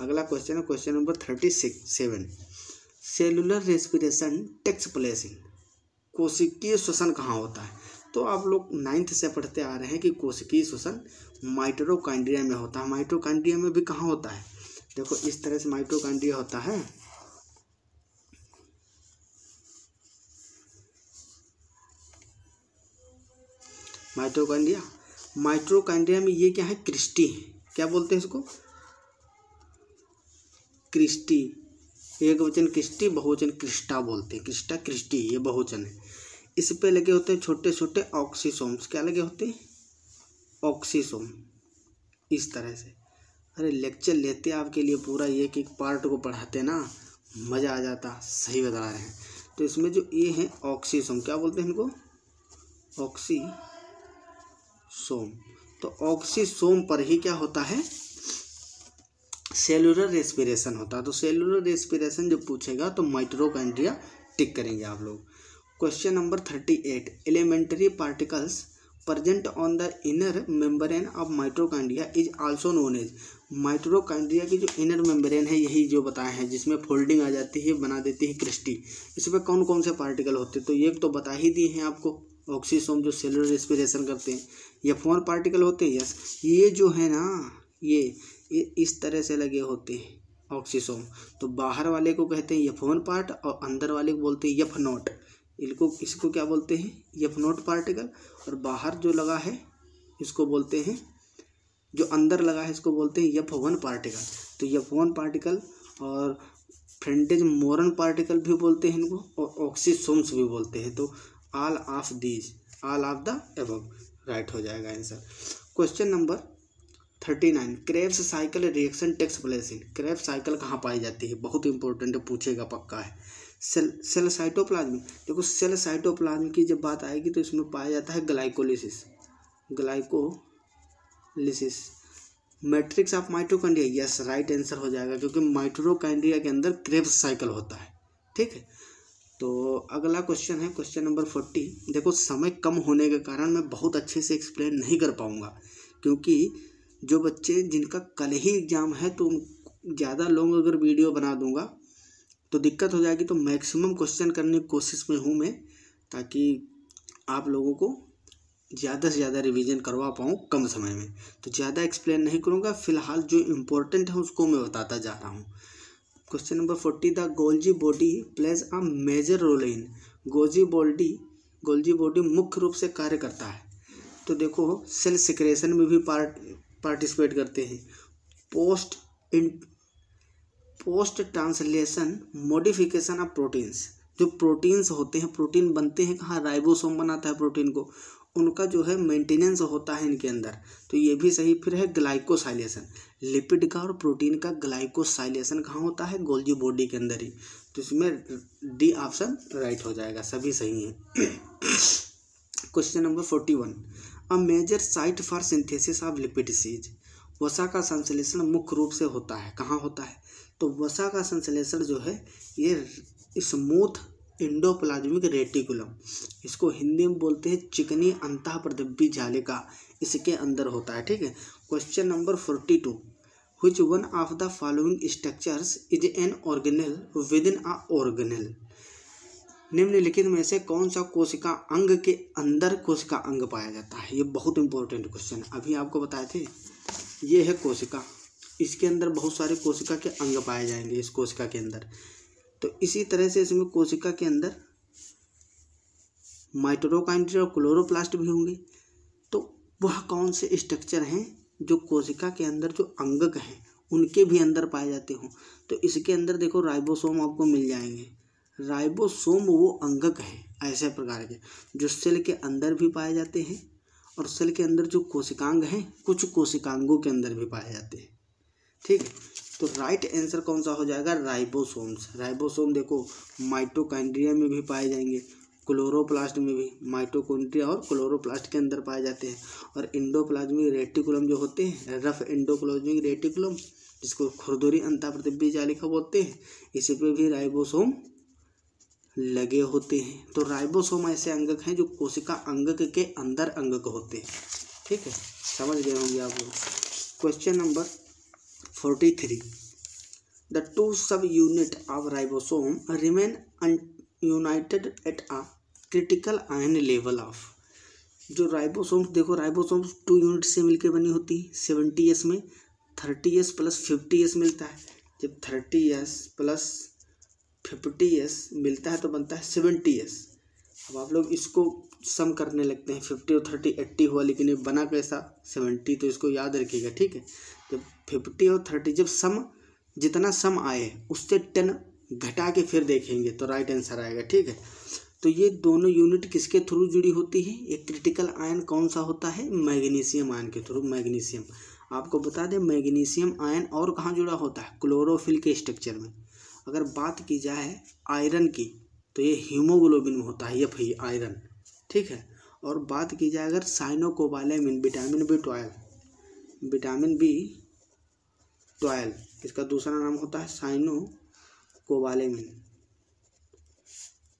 अगला क्वेश्चन है question number thirty six seven cellular respiration takes place in कोशिकीय श्वसन कहाँ होता है? तो आप लोग नाइन्थ से पढ़ते आ रहे हैं कि कोशिकीय श्वसन माइट्रोकांड्रिया में होता है। माइट्रोकांड्रिया में भी कहाँ होता है? देखो, इस तरह से माइट्रोकांड्रिया होता है। माइट्रोकांड्रिया माइट्रोकांड्रिया में ये क्या है? क्रिस्टी क्या बोलते हैं इसको? क्रिस्टी। एक वचन क्रिस्टी, बहुवचन क्रिस्टा बोलते हैं। क्रिस्टा, क्रिस्टी, ये बहुवचन है। इस पे लगे होते हैं छोटे छोटे ऑक्सीसोम्स। क्या लगे होते हैं? ऑक्सीसोम। इस तरह से। अरे, लेक्चर लेते आपके लिए पूरा। एक एक पार्ट को पढ़ाते ना, मज़ा आ जाता। सही बता रहे हैं। तो इसमें जो ये है, ऑक्सीसोम, क्या बोलते हैं इनको? ऑक्सी सोम तो ऑक्सीसोम पर ही क्या होता है? सेलुलर रेस्पिरेशन होता है। तो सेलुलर रेस्पिरेशन जब पूछेगा तो माइट्रोकांड्रिया टिक करेंगे आप लोग। Question number thirty eight elementary particles present on the inner membrane of mitochondria is also known as mitochondria की जो इनर मेम्ब्रेन है, यही जो बताए हैं, जिसमें फोल्डिंग आ जाती है, बना देती है क्रिस्टी इसमें कौन कौन से पार्टिकल होते हैं? तो ये तो बता ही दिए हैं आपको ऑक्सीसोम जो सेलुलर रेस्पिरेशन करते हैं। ये फ़ोन पार्टिकल होते हैं यस ये जो है ना, ये ये इस तरह से लगे होते हैं ऑक्सीसोम तो बाहर वाले को कहते हैं यफोन पार्ट और अंदर वाले को बोलते हैं यफ नोट। इनको, इसको क्या बोलते हैं? F naught particle. और बाहर जो लगा है, इसको बोलते हैं, जो अंदर लगा है, इसको बोलते हैं यफ वन पार्टिकल। तो यफ वन पार्टिकल और फ्रेंटेज मोरन पार्टिकल भी बोलते हैं इनको, और ऑक्सीसोम्स भी बोलते हैं। तो all of these all of the above right हो जाएगा answer question number thirty nine. Krebs cycle reaction takes place in Krebs cycle कहाँ पाई जाती है? बहुत इंपॉर्टेंट पूछेगा, पक्का है। सेल सेल साइटोप्लाज्म देखो सेल साइटोप्लाज्म की जब बात आएगी तो इसमें पाया जाता है glycolysis glycolysis matrix of mitochondria yes right answer हो जाएगा, क्योंकि माइट्रोकांड्रिया के अंदर क्रेब्स साइकिल होता है। ठीक है? तो अगला क्वेश्चन है क्वेश्चन नंबर फोर्टी देखो, समय कम होने के कारण मैं बहुत अच्छे से एक्सप्लेन नहीं कर पाऊँगा, क्योंकि जो बच्चे जिनका कल ही एग्ज़ाम है तो ज़्यादा लॉन्ग अगर वीडियो बना दूँगा तो दिक्कत हो जाएगी। तो मैक्सिमम क्वेश्चन करने की कोशिश में हूँ मैं, ताकि आप लोगों को ज़्यादा से ज़्यादा रिवीजन करवा पाऊँ कम समय में। तो ज़्यादा एक्सप्लेन नहीं करूँगा, फ़िलहाल जो इम्पोर्टेंट है उसको मैं बताता जा रहा हूँ। Question number forty the Golgi body plays a major role in Golgi body Golgi body मुख्य रूप से कार्य करता है। तो देखो सेल सिक्रेशन में भी पार्ट पार्टिसिपेट करते हैं। Post in post translation modification of proteins जो प्रोटीन्स होते हैं प्रोटीन बनते हैं कहाँ? राइबोसोम बनाता है प्रोटीन को। उनका जो है मेंटेनेंस होता है इनके अंदर। तो ये भी सही, फिर है ग्लाइकोसाइलेशन लिपिड का और प्रोटीन का ग्लाइकोसाइलेशन कहाँ होता है? गोल्जी बॉडी के अंदर ही। तो इसमें डी ऑप्शन राइट हो जाएगा। सभी सही है। Question number forty one a major site for synthesis of lipids वसा का संश्लेषण मुख्य रूप से होता है। कहाँ होता है? तो वसा का संश्लेषण जो है, ये स्मूथ इंडोप्लाज्मिक रेटिकुलम इसको हिंदी में बोलते हैं चिकनी अंतः प्रदब्बी जालिका इसके अंदर होता है, ठीक है? Question number forty two which one of the following structures is an organelle within a organelle निम्नलिखित में से कौन सा कोशिका अंग के अंदर कोशिका अंग पाया जाता है? ये बहुत इंपॉर्टेंट क्वेश्चन है। अभी आपको बताए थे, ये है कोशिका। इसके अंदर बहुत सारे कोशिका के अंग पाए जाएँगे इस कोशिका के अंदर। तो इसी तरह से इसमें कोशिका के अंदर माइट्रोकाइंट्री और क्लोरोप्लास्ट भी होंगे। तो वह कौन से स्ट्रक्चर हैं जो कोशिका के अंदर जो अंगक हैं, उनके भी अंदर पाए जाते हों? तो इसके अंदर देखो राइबोसोम आपको मिल जाएँगे। राइबोसोम वो अंगक है, ऐसे प्रकार के, जो सेल के अंदर भी पाए जाते हैं और सेल के अंदर जो कोशिकांग हैं, कुछ कोशिकांगों के अंदर भी पाए जाते हैं। ठीक तो राइट आंसर कौन सा हो जाएगा? राइबोसोम्स। राइबोसोम देखो माइटोकाइंड्रिया में भी पाए जाएँगे, क्लोरोप्लास्ट में भी माइटोकॉन्ड्रिया और क्लोरोप्लास्ट के अंदर पाए जाते हैं। और इंडोप्लाज्मिक रेटिकुलम जो होते हैं, रफ इंडोप्लाज्मिक रेटिकुलम, जिसको खुरदुरी अंताप्रतिब्बी जालिका बोलते हैं, इसी पे भी राइबोसोम लगे होते हैं। तो राइबोसोम ऐसे अंगक हैं जो कोशिका अंगक के अंदर अंगक होते हैं। ठीक है? समझ गए होंगे आप लोग। Question number forty three the two subunit of ribosome remain united at a critical ion level of जो राइबोसोम्स देखो राइबोसोम्स टू यूनिट से मिलकर बनी होती है। सेवेंटी एस में thirty S plus fifty S मिलता है। जब thirty S plus fifty S मिलता है तो बनता है सेवेंटी एस अब आप लोग इसको सम करने लगते हैं फिफ्टी और थर्टी एट्टी हुआ, लेकिन ये बना कैसा? सेवेंटी तो इसको याद रखिएगा, ठीक है? जब फिफ्टी और थर्टी जब सम जितना सम आए, उससे टेन घटा के फिर देखेंगे तो राइट आंसर आएगा, ठीक है? तो ये दोनों यूनिट किसके थ्रू जुड़ी होती है? एक क्रिटिकल आयन कौन सा होता है? मैग्नीशियम आयन के थ्रू मैग्नीशियम आपको बता दें मैग्नीशियम आयन और कहाँ जुड़ा होता है? क्लोरोफिल के स्ट्रक्चर में। अगर बात की जाए आयरन की तो ये हीमोग्लोबिन में होता है, ये भाई आयरन, ठीक है? और बात की जाए अगर cyanocobalamin, vitamin B twelve, vitamin B twelve, इसका दूसरा नाम होता है साइनो कोबालेमिन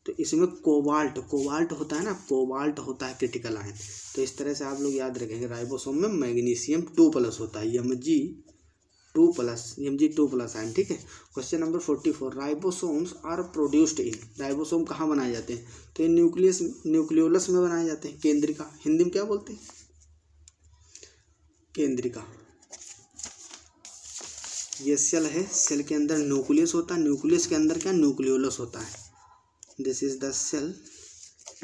तो इसमें कोबाल्ट कोबाल्ट होता है ना, कोबाल्ट होता है क्रिटिकल आयन तो इस तरह से आप लोग याद रखेंगे, राइबोसोम में मैग्नीशियम टू प्लस होता है M G two plus M G two plus ion ठीक है? Question number forty four ribosomes are produced in ribosome कहाँ बनाए जाते हैं? तो ये न्यूक्लियस न्यूक्लियोलस में बनाए जाते हैं, केंद्रिका। हिंदी में क्या बोलते हैं? केंद्रिका। ये सेल है सेल के अंदर न्यूक्लियस होता है न्यूक्लियस के अंदर क्या? न्यूक्लियोलस होता है। दिस इज़ द सेल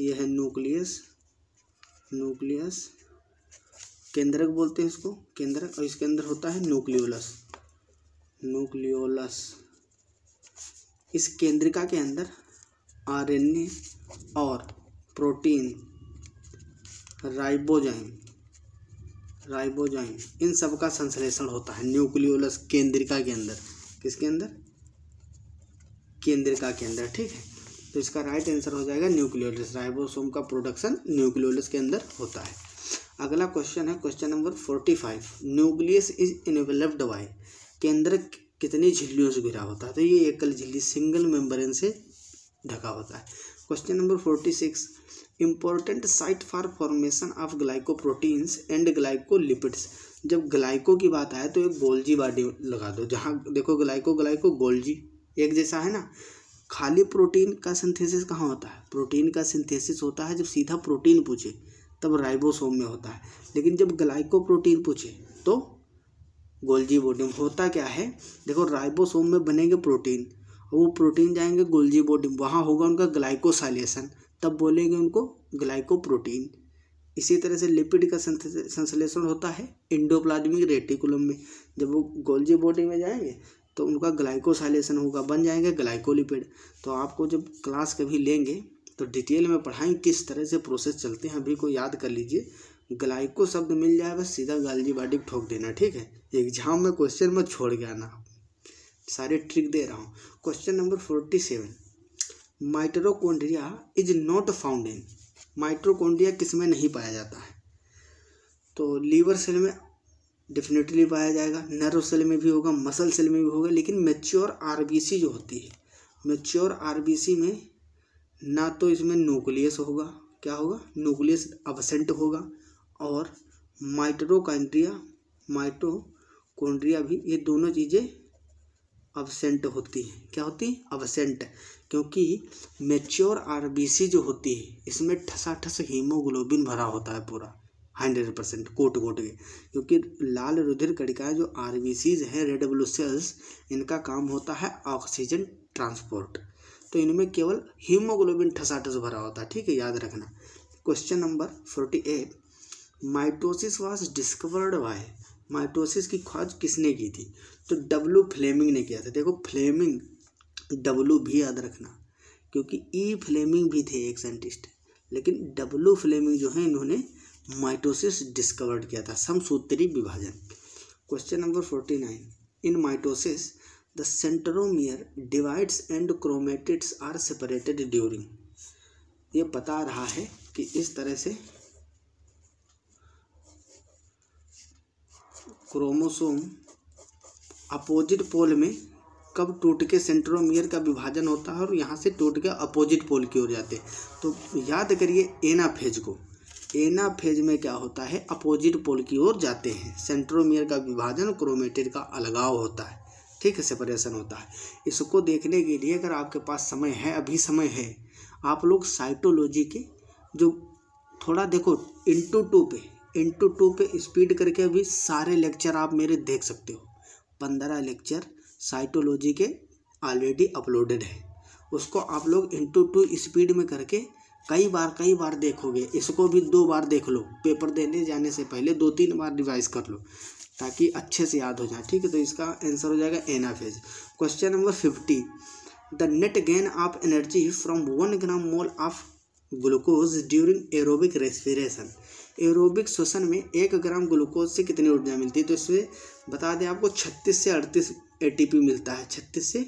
ये है न्यूक्लियस न्यूक्लियस केंद्रक बोलते हैं इसको, केंद्रक, और इसके अंदर होता है न्यूक्लियोलस। न्यूक्लियोलस। इस केंद्रिका के अंदर आरएनए और प्रोटीन, राइबोजाइम राइबोजाइम, इन सब का संश्लेषण होता है न्यूक्लियोलस केंद्रिका के अंदर। किसके अंदर? केंद्रिका के अंदर, ठीक है? तो इसका राइट आंसर हो जाएगा न्यूक्लियोलस, राइबोसोम का प्रोडक्शन न्यूक्लियोलस के अंदर होता है। अगला क्वेश्चन है question number forty five nucleus is enveloped by केंद्र कितनी झिल्लियों से घिरा होता है? तो ये एकल झिल्ली सिंगल मेम्ब्रेन से ढका होता है। Question number forty six important site for formation of glycoproteins and glycolipids जब ग्लाइको की बात आए तो एक गोल्जी बॉडी लगा दो। जहाँ देखो ग्लाइको ग्लाइको गोल्जी एक जैसा है ना? खाली प्रोटीन का सिंथेसिस कहाँ होता है? प्रोटीन का सिंथेसिस होता है जब सीधा प्रोटीन पूछे। तब राइबोसोम में होता है। लेकिन जब ग्लाइकोप्रोटीन पूछे तो गोल्जी बॉडी होता क्या है? देखो, राइबोसोम में बनेंगे प्रोटीन वो प्रोटीन जाएँगे गोल्जी बॉडी वहाँ होगा उनका ग्लाइकोसाइलेशन। तब बोलेंगे उनको ग्लाइकोप्रोटीन। इसी तरह से लिपिड का संश्लेषण होता है इंडोप्लाज्मिक रेटिकुलम में। जब वो गोल्जी बॉडी में जाएँगे तो उनका ग्लाइकोसाइलेशन होगा, बन जाएँगे ग्लाइकोलिपिड। तो आपको जब क्लास कभी लेंगे तो डिटेल में पढ़ाएँगे किस तरह से प्रोसेस चलते हैं अभी को याद कर लीजिए। ग्लाइको शब्द मिल जाए, बस सीधा गालजी बाडी ठोक देना, ठीक है? एग्ज़ाम में क्वेश्चन में छोड़ गया ना सारे ट्रिक दे रहा हूँ। Question number forty seven mitochondria is not found in mitochondria किसमें नहीं पाया जाता है? तो लीवर सेल में डेफिनेटली पाया जाएगा। नर्व सेल में भी होगा मसल सेल में भी होगा, लेकिन मेच्योर आरबीसी जो होती है मेच्योर आरबीसी में ना तो इसमें न्यूक्लियस होगा। क्या होगा? न्यूक्लियस अबसेंट होगा और माइट्रोकाइंड्रिया माइट्रोकोन्ड्रिया भी ये दोनों चीज़ें अबसेंट होती हैं। क्या होती है? अबसेंट क्योंकि मेच्योर आरबीसी जो होती है, इसमें ठसा ठस हीमोग्लोबिन भरा होता है पूरा हंड्रेड परसेंट कोट कोट के। क्योंकि लाल रुधिर कणिकाएँ जो आर बी सीज हैं रेड ब्लू सेल्स इनका काम होता है ऑक्सीजन ट्रांसपोर्ट तो इनमें केवल हीमोग्लोबिन ठसाठस भरा होता है, ठीक है, याद रखना। Question number forty eight mitosis was discovered by mitosis की खोज किसने की थी? तो डब्लू फ्लेमिंग ने किया था। देखो, फ्लेमिंग डब्लू भी याद रखना, क्योंकि ई फ्लेमिंग भी थे एक साइंटिस्ट लेकिन डब्लू फ्लेमिंग जो है इन्होंने माइटोसिस डिस्कवर्ड किया था, समसूत्री विभाजन। Question number forty nine in mitosis the centromere divides and chromatids are separated during ये बता रहा है कि इस तरह से क्रोमोसोम अपोजिट पोल में कब टूट के सेंट्रोमियर का विभाजन होता है और यहाँ से टूट के अपोजिट पोल की ओर जाते हैं। तो याद करिए एना फ़ेज़ को। एना फ़ेज़ में क्या होता है? अपोजिट पोल की ओर जाते हैं। सेंट्रोमियर का विभाजन क्रोमेटिड का अलगाव होता है। ठीक है सेपरेशन होता है। इसको देखने के लिए अगर आपके पास समय है, अभी समय है, आप लोग साइटोलॉजी के जो थोड़ा देखो इंटू टू पे इंटू टू पे स्पीड करके अभी सारे लेक्चर आप मेरे देख सकते हो। पंद्रह लेक्चर साइटोलॉजी के ऑलरेडी अपलोडेड है। उसको आप लोग इंटू टू स्पीड में करके कई बार कई बार देखोगे। इसको भी दो बार देख लो। पेपर देने जाने से पहले दो तीन बार रिवाइज कर लो। ताकि अच्छे से याद हो जाए, ठीक है? तो इसका आंसर हो जाएगा anaphase question number fifty the net gain of energy from one gram mole of glucose during aerobic respiration aerobic श्वसन में एक ग्राम ग्लूकोज से कितनी ऊर्जा मिलती है? तो इसमें बता दें आपको, छत्तीस से अड़तीस ए मिलता है। छत्तीस से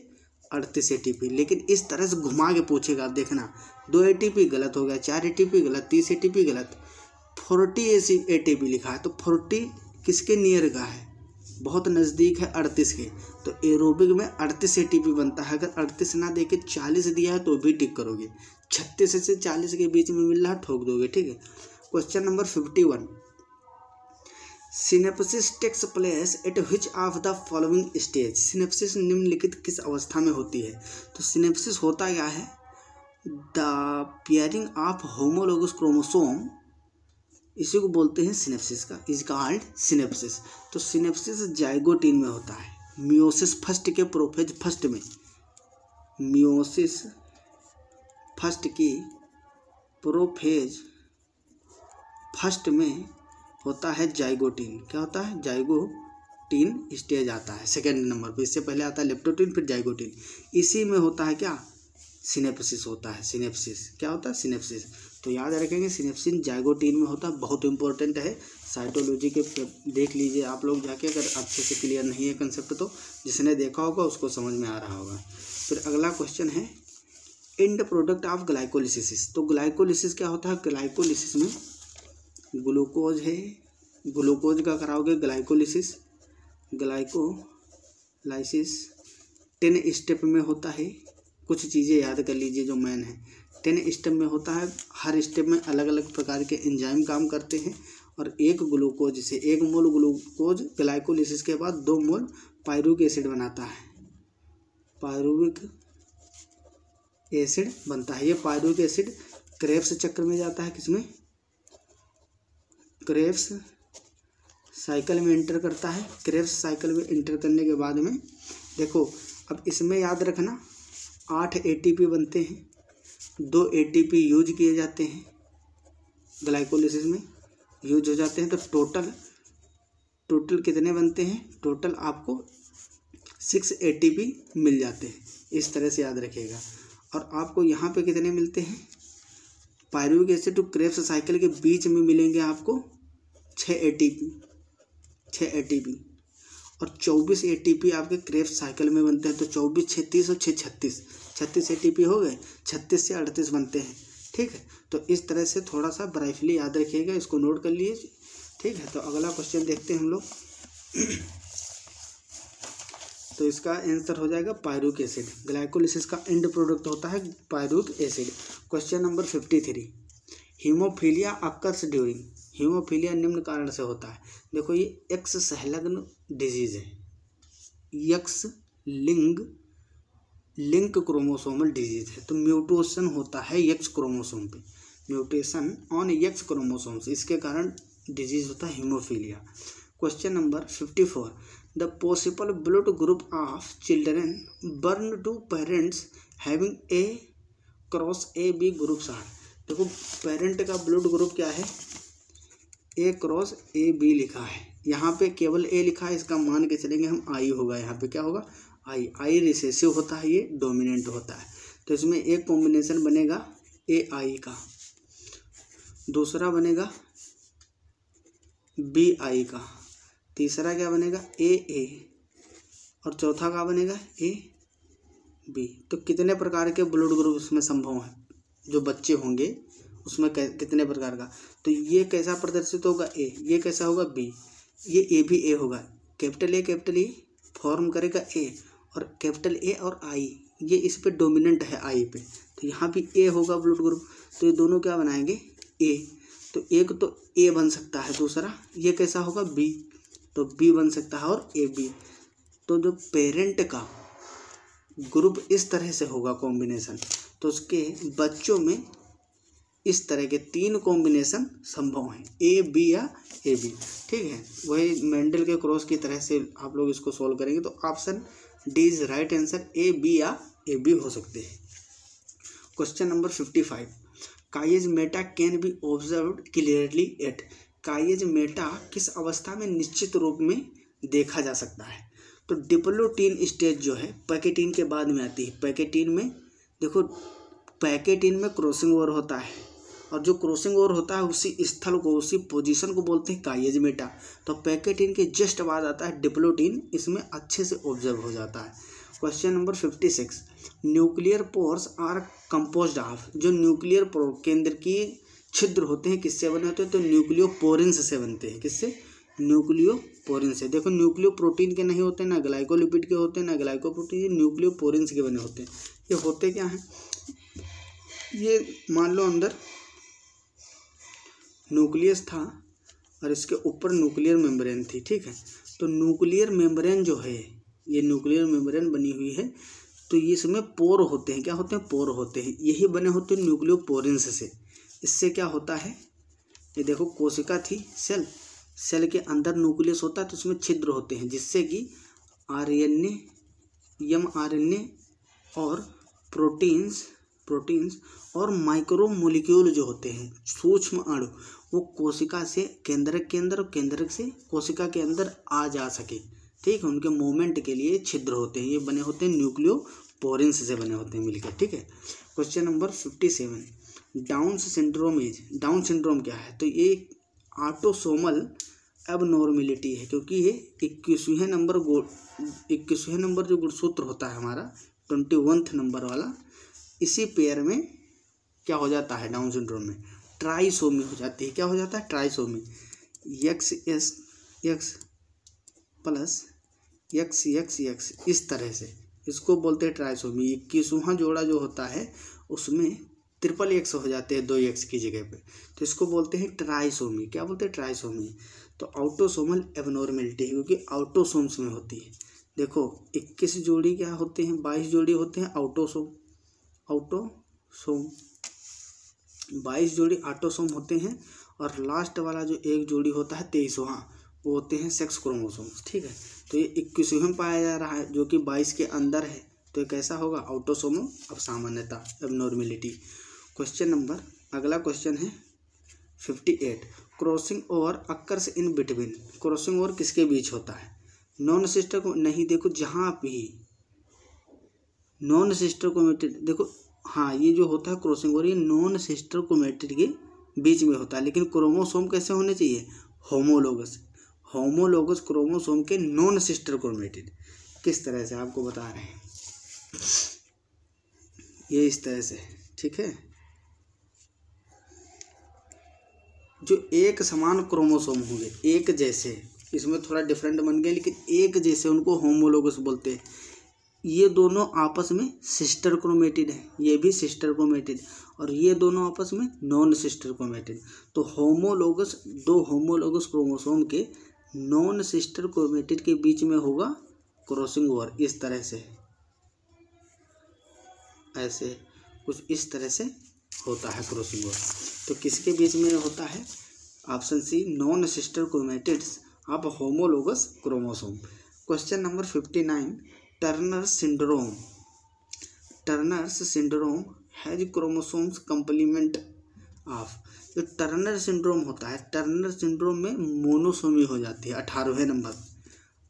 अड़तीस ए लेकिन इस तरह से घुमा के पूछेगा, आप देखना। दो एटीपी गलत हो गया, चार एटीपी गलत, तीस ए गलत, फोर्टी ए टी लिखा है तो फोर्टी किसके नियर का है? बहुत नज़दीक है अड़तीस के। तो एरोबिक में अड़तीस ए बनता है। अगर अड़तीस ना दे के चालीस दिया है तो भी टिक करोगे। छत्तीस से चालीस के बीच में मिल रहा ठोक दोगे, ठीक है? Question number fifty one synapsis takes place at which of the following stage synapsis निम्नलिखित किस अवस्था में होती है? तो सिनेप्सिस होता क्या है? The pairing of homologous chromosome इसी को बोलते हैं सिनेप्सिस का। इज़ कॉल्ड सिनेप्सिस तो सिनेप्सिस जाइगोटीन में होता है। मियोसिस फ़र्स्ट के प्रोफेज फ़र्स्ट में। मियोसिस फ़र्स्ट की प्रोफेज फ़र्स्ट में होता है जाइगोटीन क्या होता है? जाइगोटीन स्टेज आता है। सेकेंड नंबर पर इससे पहले आता है लेप्टोटीन फिर जाइगोटीन इसी में होता है क्या? सिनेप्सिस होता है। सिनेप्सिस क्या होता है? सिनेप्सिस तो याद रखेंगे सिनेप्सिन जाइगोटीन में होता बहुत इंपॉर्टेंट है। साइटोलॉजी के देख लीजिए आप लोग जाके, अगर अच्छे से क्लियर नहीं है कंसेप्ट तो जिसने देखा होगा उसको समझ में आ रहा होगा। फिर अगला क्वेश्चन है इंड प्रोडक्ट ऑफ़ ग्लाइकोलिसिस तो ग्लाइकोलिसिस क्या होता है? ग्लाइकोलिसिस में ग्लूकोज है। ग्लूकोज का कराओगे ग्लाइकोलिसिस ग्लाइकोलाइसिस टेन स्टेप में होता है। कुछ चीज़ें याद कर लीजिए जो मैन है। टेन स्टेप में होता है। हर स्टेप में अलग अलग प्रकार के एंजाइम काम करते हैं और एक ग्लूकोज से एक मोल ग्लूकोज ग्लाइकोलिसिस के बाद दो मोल पायरुविक एसिड बनाता है। पायरुविक एसिड बनता है। ये पायरुविक एसिड क्रेप्स चक्र में जाता है किसमें? क्रेव्स साइकिल में इंटर करता है। क्रेव्स साइकिल में इंटर करने के बाद में, देखो, अब इसमें याद रखना, आठ एटीपी बनते हैं। दो एटीपी यूज़ किए जाते हैं। ग्लाइकोलिसिस में यूज़ हो जाते हैं। तो टोटल टोटल कितने बनते हैं? टोटल आपको सिक्स एटीपी मिल जाते हैं। इस तरह से याद रखिएगा। और आपको यहाँ पे कितने मिलते हैं? Pyruvic acid to Krebs cycle के बीच में मिलेंगे आपको छः ए टी पी छः ए टी पी और चौबीस ए टी पी आपके क्रेप्स साइकिल में बनते हैं। तो चौबीस, छत्तीस और छः छत्तीस। छत्तीस ए टी पी हो गए, छत्तीस से अड़तीस बनते हैं, ठीक है? तो इस तरह से थोड़ा सा ब्राइफली याद रखिएगा, इसको नोट कर लीजिए, ठीक है? तो अगला क्वेश्चन देखते हैं हम लोग। तो इसका आंसर हो जाएगा पायरुक एसिड ग्लाइकोलिसिस का एंड प्रोडक्ट होता है pyruvic acid question number fifty three haemophilia occurs during haemophilia निम्न कारण से होता है। देखो ये एक्स सहलग्न डिज़ीज़ है यक्स लिंग लिंक क्रोमोसोमल डिज़ीज़ है तो म्यूटेशन होता है यक्स क्रोमोसोम पे। म्यूटेशन ऑन यक्स क्रोमोसोम्स इसके कारण डिज़ीज़ होता है haemophilia. Question number fifty four the possible blood group of children born to parents having A cross A B groups are. देखो, पेरेंट का ब्लड ग्रुप क्या है? ए cross A B लिखा है। यहाँ पे केवल ए लिखा है, इसका मान के चलेंगे हम, आई होगा। यहाँ पे क्या होगा? आई आई रिसेसिव होता है, ये डोमिनेंट होता है। तो इसमें एक कॉम्बिनेशन बनेगा ए आई का। दूसरा बनेगा बी आई का। तीसरा क्या बनेगा? ए ए और चौथा क्या बनेगा? ए बी तो कितने प्रकार के ब्लड ग्रुप उसमें संभव हैं? जो बच्चे होंगे, उसमें कितने प्रकार का? तो ये कैसा प्रदर्शित होगा? ए ये कैसा होगा? बी ये ए भी ए होगा। Capital A capital A form करेगा ए और कैपिटल ए और आई ये इस पे डोमिनेंट है आई पे। तो यहाँ भी ए होगा ब्लड ग्रुप तो ये दोनों क्या बनाएँगे? ए तो एक तो ए बन सकता है, दूसरा ये कैसा होगा? बी तो बी बन सकता है और ए बी तो जो पेरेंट का ग्रुप इस तरह से होगा कॉम्बिनेशन तो उसके बच्चों में इस तरह के तीन कॉम्बिनेशन संभव हैं। ए बी या ए बी ठीक है? वही मेंडल के क्रॉस की तरह से आप लोग इसको सॉल्व करेंगे। तो option D is right answer A B या ए बी हो सकते हैं। Question number fifty five chiasmata can be observe clearly at chiasmata किस अवस्था में निश्चित रूप में देखा जा सकता है? तो डिप्लोटीन स्टेज जो है पैकेटीन के बाद में आती है। पैकेटीन में, देखो पैकेटीन में क्रॉसिंग ओवर होता है। और जो क्रॉसिंग ओवर होता है, उसी स्थल को, उसी पोजीशन को बोलते हैं काइज मेटा तो पैकेटीन के जस्ट बाद आता है डिप्लोटीन इसमें अच्छे से ऑब्ज़र्व हो जाता है। Question number fifty six nuclear pores are compose of जो न्यूक्लियर केंद्र की छिद्र होते हैं, किससे बने होते हैं? तो न्यूक्लियोपोरिन्स से बनते हैं। किससे? न्यूक्लियोपोरिन से। देखो न्यूक्लियो प्रोटीन के नहीं होते, ना ग्लाइकोलिपिड के होते हैं ना ग्लाइकोप्रोटीन ये न्यूक्लियोपोरिन्स के बने होते हैं। ये होते क्या हैं? ये मान लो अंदर न्यूक्लियस था और इसके ऊपर न्यूक्लियर मेम्ब्रेन थी, ठीक है? तो न्यूक्लियर मेम्ब्रेन जो है, ये न्यूक्लियर मेम्ब्रेन बनी हुई है तो ये इसमें पोर होते हैं। क्या होते हैं? पोर होते हैं। यही बने होते हैं न्यूक्लियोपोरिन्स से। इससे क्या होता है? ये देखो, कोशिका थी, सेल। सेल के अंदर न्यूक्लियस होता है तो उसमें छिद्र होते हैं, जिससे कि R N A M R N A और प्रोटीन्स प्रोटीन्स और माइक्रो मोलिक्यूल जो होते हैं, सूक्ष्म अणु, वो कोशिका से केंद्रक के अंदर और केंद्रक से कोशिका के अंदर आ जा सके। ठीक है, उनके मूवमेंट के लिए छिद्र होते हैं, ये बने होते हैं न्यूक्लियो पोरिन्स से बने होते हैं मिलकर। ठीक है question number fifty seven Down syndrome is Down syndrome क्या है? तो ये ऑटोसोमल अब नॉर्मेलिटी है, क्योंकि ये इक्कीसवें नंबर गो, इक्कीसवें नंबर जो गुणसूत्र होता है हमारा ट्वेंटी वंथ नंबर वाला, इसी पेयर में क्या हो जाता है डाउन सिंड्रोम में? ट्राइसोमी हो जाती है। क्या हो जाता है? Trisomy. X S X plus X X X, इस तरह से। इसको बोलते हैं ट्राइसोमी। इक्कीसवां जोड़ा जो होता है, उसमें ट्रिपल एक्स हो जाते हैं दो एक्स की जगह पे। तो इसको बोलते हैं ट्राइसोमी। क्या बोलते हैं? ट्राइसोमी। तो आउटोसोमल एबनॉर्मेलिटी है, क्योंकि आउटोसोम्स में होती है। देखो, इक्कीस जोड़ी क्या होते हैं? बाईस जोड़ी होते हैं आउटोसोम आउटोसोम बाईस जोड़ी आटोसोम होते हैं और लास्ट वाला जो एक जोड़ी होता है तेईसवां, वो होते हैं सेक्स क्रोमोसोम्स ठीक है? तो ये इक्कीसवें पाया जा रहा है, जो कि बाईस के अंदर है। तो ये कैसा होगा? ऑटोसोमो अब सामान्यता अब नॉर्मेलिटी क्वेश्चन नंबर अगला क्वेश्चन है fifty eight crossing over occurs in between crossing over किसके बीच होता है? नॉन सिस्टर को नहीं, देखो जहाँ भी। नॉन सिस्टर कोमेटेड देखो हाँ ये जो होता है क्रॉसिंग ओवर ये नॉन सिस्टर कोमेटेड के बीच में होता है, लेकिन क्रोमोसोम कैसे होने चाहिए? होमोलोगस होमोलोगस क्रोमोसोम के नॉन सिस्टर क्रोमेटिड किस तरह से? आपको बता रहे हैं। ये इस तरह से, ठीक है? जो एक समान क्रोमोसोम होंगे, एक जैसे, इसमें थोड़ा डिफरेंट बन गए लेकिन एक जैसे उनको होमोलोगस बोलते हैं। ये दोनों आपस में सिस्टर क्रोमेटिड है, ये भी सिस्टर क्रोमेटिड और ये दोनों आपस में नॉन सिस्टर क्रोमेटिड तो होमोलोगस दो होमोलोगस क्रोमोसोम के नॉन सिस्टर क्रोमेटिड के बीच में होगा क्रॉसिंग ओवर इस तरह से। ऐसे कुछ इस तरह से होता है क्रॉसिंग ओवर तो किसके बीच में होता है? Option C non sister chromatids अब homologous chromosome question number fifty nine Turner syndrome. Turner's syndrome has chromosomes complement of. जो टर्नर सिंड्रोम होता है, टर्नर सिंड्रोम में मोनोसोमी हो जाती है, अठारहवें नंबर।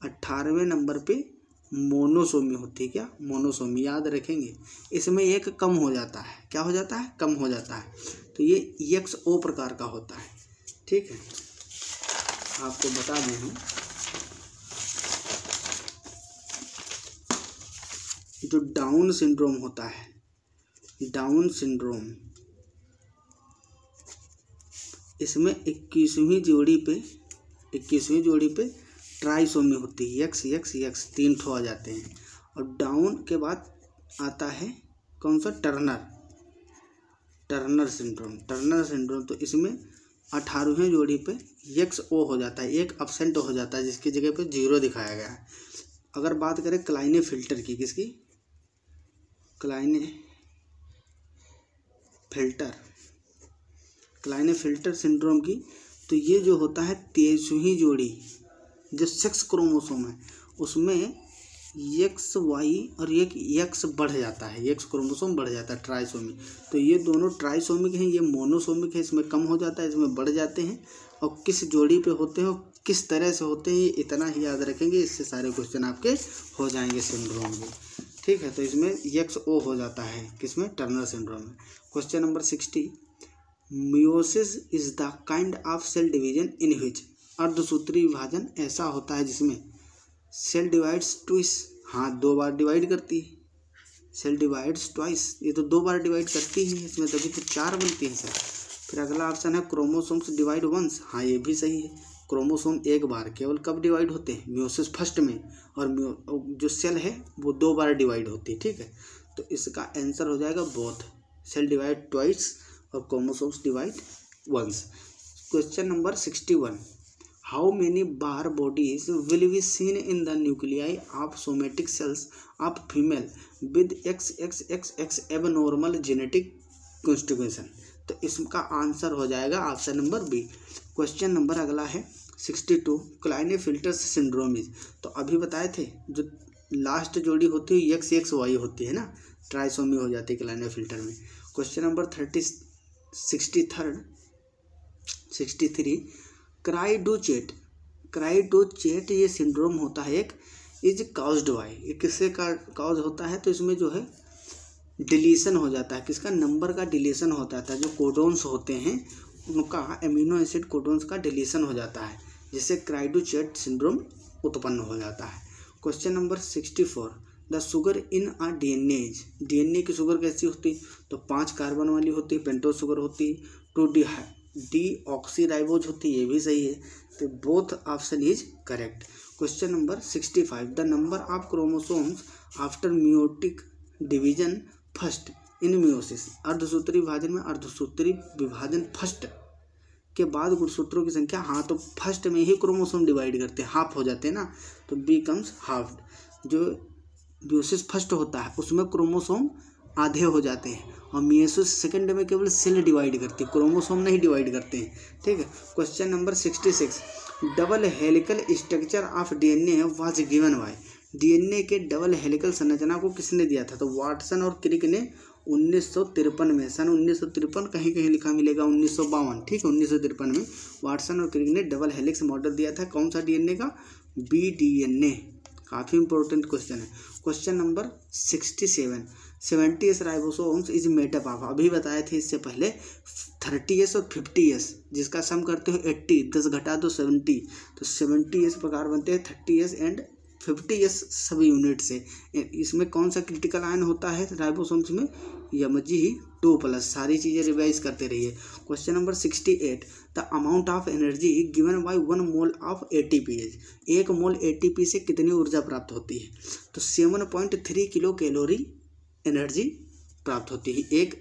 अठारहवें नंबर पे मोनोसोमी होती है क्या? मोनोसोमी, याद रखेंगे। इसमें एक कम हो जाता है। क्या हो जाता है? कम हो जाता है। तो ये यक्स ओ प्रकार का होता है। ठीक है? आपको बता दें हम। जो डाउन सिंड्रोम होता है, डाउन सिंड्रोम, इसमें इक्कीसवीं जोड़ी पे, इक्कीसवीं जोड़ी पे ट्राइसोमी होती है, यक्स यक्स यक्स, तीन ठो आ जाते हैं। और डाउन के बाद आता है कौन सा? Turner Turner syndrome. Turner syndrome तो इसमें अठारहवें जोड़ी पे यक्स ओ हो जाता है, एक अपसेंट हो जाता है, जिसकी जगह पे ज़ीरो दिखाया गया है। अगर बात करें क्लाइने फ़िल्टर की, किसकी? Klinefelter Klinefelter syndrome की तो ये जो होता है तेईसवीं जोड़ी, जो सेक्स क्रोमोसोम है, उसमें यक्स वाई और एक यक्स बढ़ जाता है यक्स क्रोमोसोम बढ़ जाता है, ट्राइसोमी। तो ये दोनों ट्राइसोमिक हैं, ये मोनोसोमिक है, इसमें कम हो जाता है, इसमें बढ़ जाते हैं, और किस जोड़ी पे होते हैं किस तरह से होते हैं, ये इतना ही याद रखेंगे, इससे सारे क्वेश्चन आपके हो जाएँगे सिंड्रोम में। ठीक है तो इसमें यक्स ओ हो जाता है, किसमें? टर्नर सिंड्रोम में। Question number sixty meiosis is the kind of cell division in which अर्धसूत्री विभाजन ऐसा होता है जिसमें सेल डिवाइड्स ट्विस हाँ दो बार डिवाइड करती है। सेल डिवाइड्स ट्वाइस ये तो दो बार डिवाइड करती ही इसमें तभी तो चार बनती है सर फिर अगला ऑप्शन है क्रोमोसोम्स डिवाइड वंस हाँ ये भी सही है। क्रोमोसोम एक बार केवल कब डिवाइड होते हैं? म्योसिस फ़र्स्ट में और जो सेल है, वो दो बार डिवाइड होती है, ठीक है? तो इसका आंसर हो जाएगा बोथ सेल डिवाइड ट्वाइस और chromosomes divide once question number sixty one how many Barr bodies will be seen in the nuclei of somatic cells of female with X X X X abnormal genetic constitution तो इसका answer हो जाएगा option number B question number अगला है. Sixty two Klinefelter's syndrome is तो अभी बताए थे, जो लास्ट जोड़ी होती है यक्स एक्स वाई होती है ना? ट्राइसोमी हो जाती है क्लाइने फ़िल्टर में। Question number thirty sixty third sixty three cri du chat cri du chat ये सिंड्रोम होता है एक इज़ काउज्ड बाई ये किससे काउज होता है? तो इसमें जो है डिलीशन हो जाता है। किसका? नंबर का डिलीशन होता है। जो कोडोन्स होते हैं, उनका एमिनो एसिड कोडोन्स का डिलीशन हो जाता है। जिससे क्राइडोचेट सिंड्रोम उत्पन्न हो जाता है। Question number sixty four the sugar in a D N as D N A की शुगर कैसी होती? तो पाँच कार्बन वाली होती पेंटो शुगर होती टू डी डी ऑक्सीराइबोज होती, ये भी सही है। तो both option is correct question number sixty five the number of chromosomes after meiotic division first in meiosis अर्धसूत्री विभाजन में अर्धसूत्री विभाजन फ़र्स्ट के बाद गुणसूत्रों की संख्या हाँ तो फ़र्स्ट में ही क्रोमोसोम डिवाइड करते हैं हाफ़ हो जाते हैं ना तो बी कम्स हाफ़ जो ब्यूसिस फ़र्स्ट होता है, उसमें क्रोमोसोम आधे हो जाते हैं और मियोसिस सेकंड में केवल सेल डिवाइड करती है, क्रोमोसोम नहीं डिवाइड करते हैं, ठीक है? Question number sixty six double helical structure of DNA was given by DNA के डबल हेलिकल संरचना को किसने दिया था? तो वाटसन और क्रिक ने उन्नीस सौ तिरपन में, सन उन्नीस सौ तिरपन कहीं कहीं लिखा मिलेगा, उन्नीस सौ बावन, ठीक है, उन्नीस सौ तिरपन में। वाटसन और क्रिक ने डबल हेलिक्स मॉडल दिया था, कौन सा डीएनए का? B DNA. काफ़ी इंपॉर्टेंट क्वेश्चन है। Question number sixty seven seventy S ribosomes is made up of अभी बताए थे इससे पहले थर्टी एस और फिफ्टी एस जिसका सम करते हो एट्टी दस घटा दो सेवेंटी तो सेवेंटी एस प्रकार बनते हैं thirty S and fifty S सभी यूनिट से। इसमें कौन सा क्रिटिकल आयन होता है? राइबोसोम्स में यमजी ही टू प्लस सारी चीज़ें रिवाइज करते रहिए। Question number sixty eight the amount of energy given by one mole of A T P एक मोल ए टी पी से कितनी ऊर्जा प्राप्त होती है? तो seven point three kilo calorie energy प्राप्त होती है, एक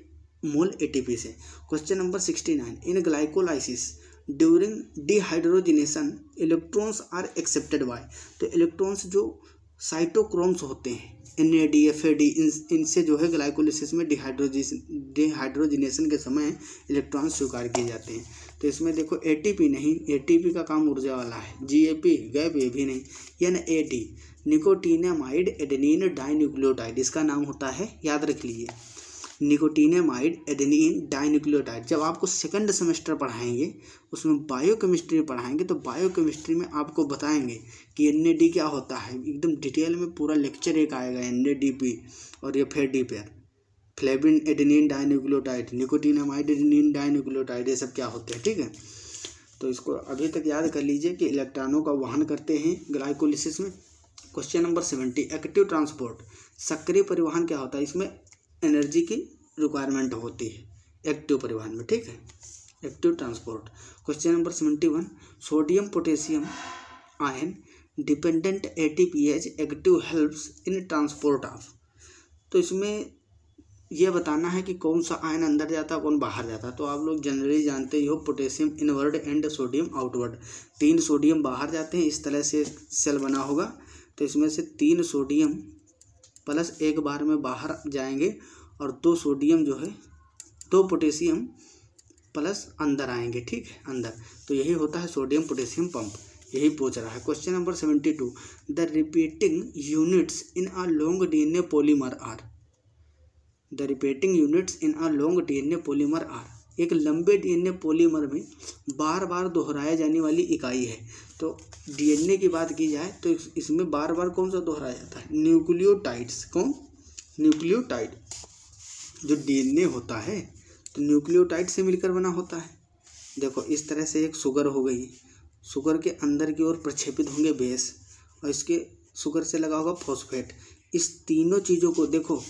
मोल ए टी पी से। Question number sixty nine in glycolysis during dehydrogenation electrons are accepted by तो इलेक्ट्रॉन्स जो साइटोक्रोम्स होते हैं N A D F A D इन, इनसे जो है ग्लाइकोलिसिस में डिहाइड्रोजिस डिहाइड्रोजिनेशन के समय इलेक्ट्रॉन स्वीकार किए जाते हैं। तो इसमें देखो ए टी पी नहीं ए टी पी का काम ऊर्जा वाला है जी ए पी गैप ये भी नहीं N A D nicotinamide adenine dinucleotide, इसका नाम होता है, याद रख लीजिए। Nicotinamide adenine dinucleotide. जब आपको सेकंड सेमेस्टर पढ़ाएँगे, उसमें बायोकेमिस्ट्री पढ़ाएँगे तो बायोकेमिस्ट्री में आपको बताएँगे कि एनएडी क्या होता है। एकदम डिटेल में पूरा लेक्चर एक आएगा एनएडीपी और ये फेर D pair flavin adenine dinucleotide nicotinamide adenine dinucleotide, ये सब क्या होते हैं, ठीक है? तो इसको अभी तक याद कर लीजिए कि इलेक्ट्रॉनों का वहन करते हैं ग्लाइकोलिसिस में। Question number seventy, active transport, सक्रिय परिवहन क्या होता है? इसमें एनर्जी की रिक्वायरमेंट होती है। एक्टिव परिवहन में, ठीक है? Active transport question number seventy one sodium potassium ion dependent A T P H active helps in transport of तो इसमें यह बताना है कि कौन सा आयन अंदर जाता है, कौन बाहर जाता है। तो आप लोग जनरली जानते ही हो potassium inward and sodium outward तीन सोडियम बाहर जाते हैं, इस तरह से सेल बना होगा। तो इसमें से तीन सोडियम प्लस एक बार में बाहर जाएँगे और दो सोडियम जो है, दो पोटेशियम प्लस अंदर आएँगे, ठीक है? अंदर। तो यही होता है सोडियम पोटेशियम पंप। यही पूछ रहा है। Question number seventy two. The repeating units in a long DNA polymer are. The repeating units in a long DNA polymer are. एक लंबे डीएनए पॉलीमर में बार बार दोहराया जाने वाली इकाई है। तो डीएनए की बात की जाए तो इसमें बार बार कौन सा दोहराया जाता है? न्यूक्लियोटाइड्स। कौन? न्यूक्लियोटाइड। जो डीएनए होता है तो न्यूक्लियोटाइड से मिलकर बना होता है। देखो, इस तरह से एक शुगर हो गई। शुगर के अंदर की ओर प्रक्षेपित होंगे बेस और इसके शुगर से लगा होगा फॉस्फेट। इस तीनों चीज़ों को देखो,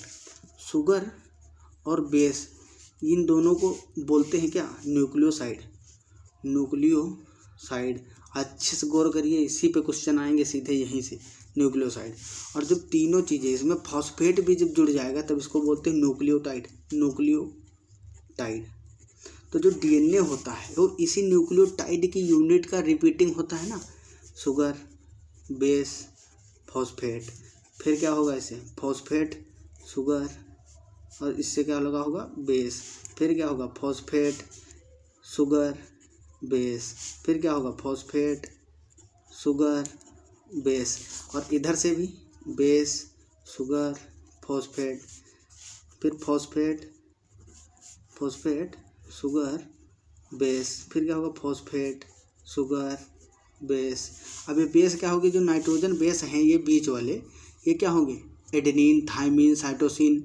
शुगर और बेस इन दोनों को बोलते हैं क्या? न्यूक्लियोसाइड। न्यूक्लियोसाइड। अच्छे से गौर करिए, इसी पे क्वेश्चन आएँगे सीधे यहीं से, न्यूक्लियोसाइड। और जब तीनों चीज़ें, इसमें फॉस्फेट भी जब जुड़ जाएगा, तब इसको बोलते हैं न्यूक्लियोटाइड। न्यूक्लियोटाइड। तो जो डीएनए होता है, वो इसी न्यूक्लियोटाइड की यूनिट का रिपीटिंग होता है ना? शुगर बेस फॉस्फेट फिर क्या होगा इसे? फॉस्फेट शुगर और इससे क्या लगा होगा? बेस फिर क्या होगा? फॉस्फेट शुगर बेस फिर क्या होगा? फॉस्फेट शुगर बेस और इधर से भी बेस शुगर फॉस्फेट फिर फॉस्फेट फॉस्फेट शुगर बेस फिर क्या होगा? फॉस्फेट शुगर बेस अब ये बेस क्या होगी? जो नाइट्रोजन बेस हैं, ये बीच वाले, ये क्या होंगे? एडेनिन थाइमिन साइटोसिन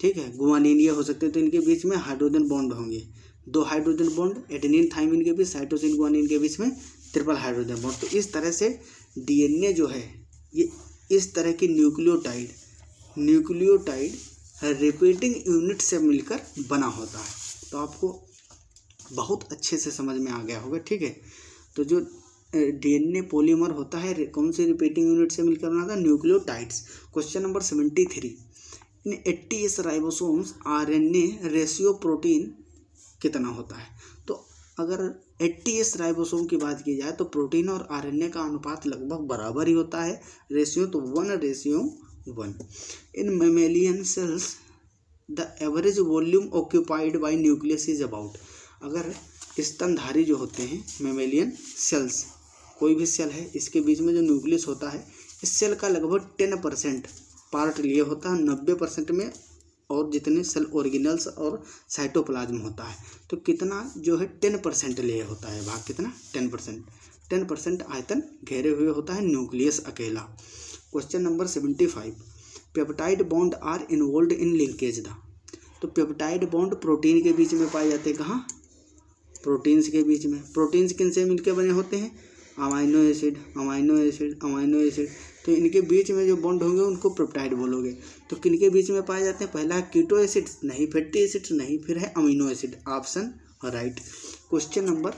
ठीक है? गुआनिन ये हो सकते हैं तो इनके बीच में हाइड्रोजन बॉन्ड होंगे। दो हाइड्रोजन बॉन्ड, एडेनिन, थाइमिन के बीच, साइटोसिन, गुआनिन के बीच में ट्रिपल हाइड्रोजन बॉन्ड। तो इस तरह से डीएनए जो है, ये इस तरह की न्यूक्लियोटाइड न्यूक्लियोटाइड रिपीटिंग यूनिट से मिलकर बना होता है। तो आपको बहुत अच्छे से समझ में आ गया होगा, ठीक है? तो जो डीएनए पॉलीमर होता है, कौन सी रिपीटिंग यूनिट से मिलकर बना था nucleotides. Question number seventy three. In eighty S ribosomes RNA ratio protein कितना होता है? तो अगर एट्टी एस राइबोसोम की बात की जाए तो प्रोटीन और आरएनए का अनुपात लगभग बराबर ही होता है। रेशियो तो one ratio one. In mammalian cells the average volume occupied by nucleus is about. अगर स्तनधारी जो होते हैं, मेमेलियन सेल्स, कोई भी सेल है, इसके बीच में जो न्यूक्लियस होता है, इस सेल का लगभग टेन परसेंट पार्ट लिए होता है नब्बे परसेंट में और जितने सेल ओरिजिनल्स और साइटोप्लाज्म होता है। तो कितना जो है टेन परसेंट लिए होता है भाग कितना? Ten percent. टेन परसेंट आयतन घेरे हुए होता है न्यूक्लियस अकेला। Question number seventy five. Peptide bond are involve in linkage the. तो पेप्टाइड बॉन्ड प्रोटीन के बीच में पाए जाते हैं कहाँ? प्रोटीन्स के बीच में। प्रोटीन्स किन से मिलकर बने होते हैं? Amino acid amino acid amino acid. तो इनके बीच में जो बॉन्ड होंगे, उनको प्रोप्टाइड बोलोगे। तो किन के बीच में पाए जाते हैं? पहला कीटो एसिड नहीं फैटी एसिड नहीं, फिर है amino acid option right question number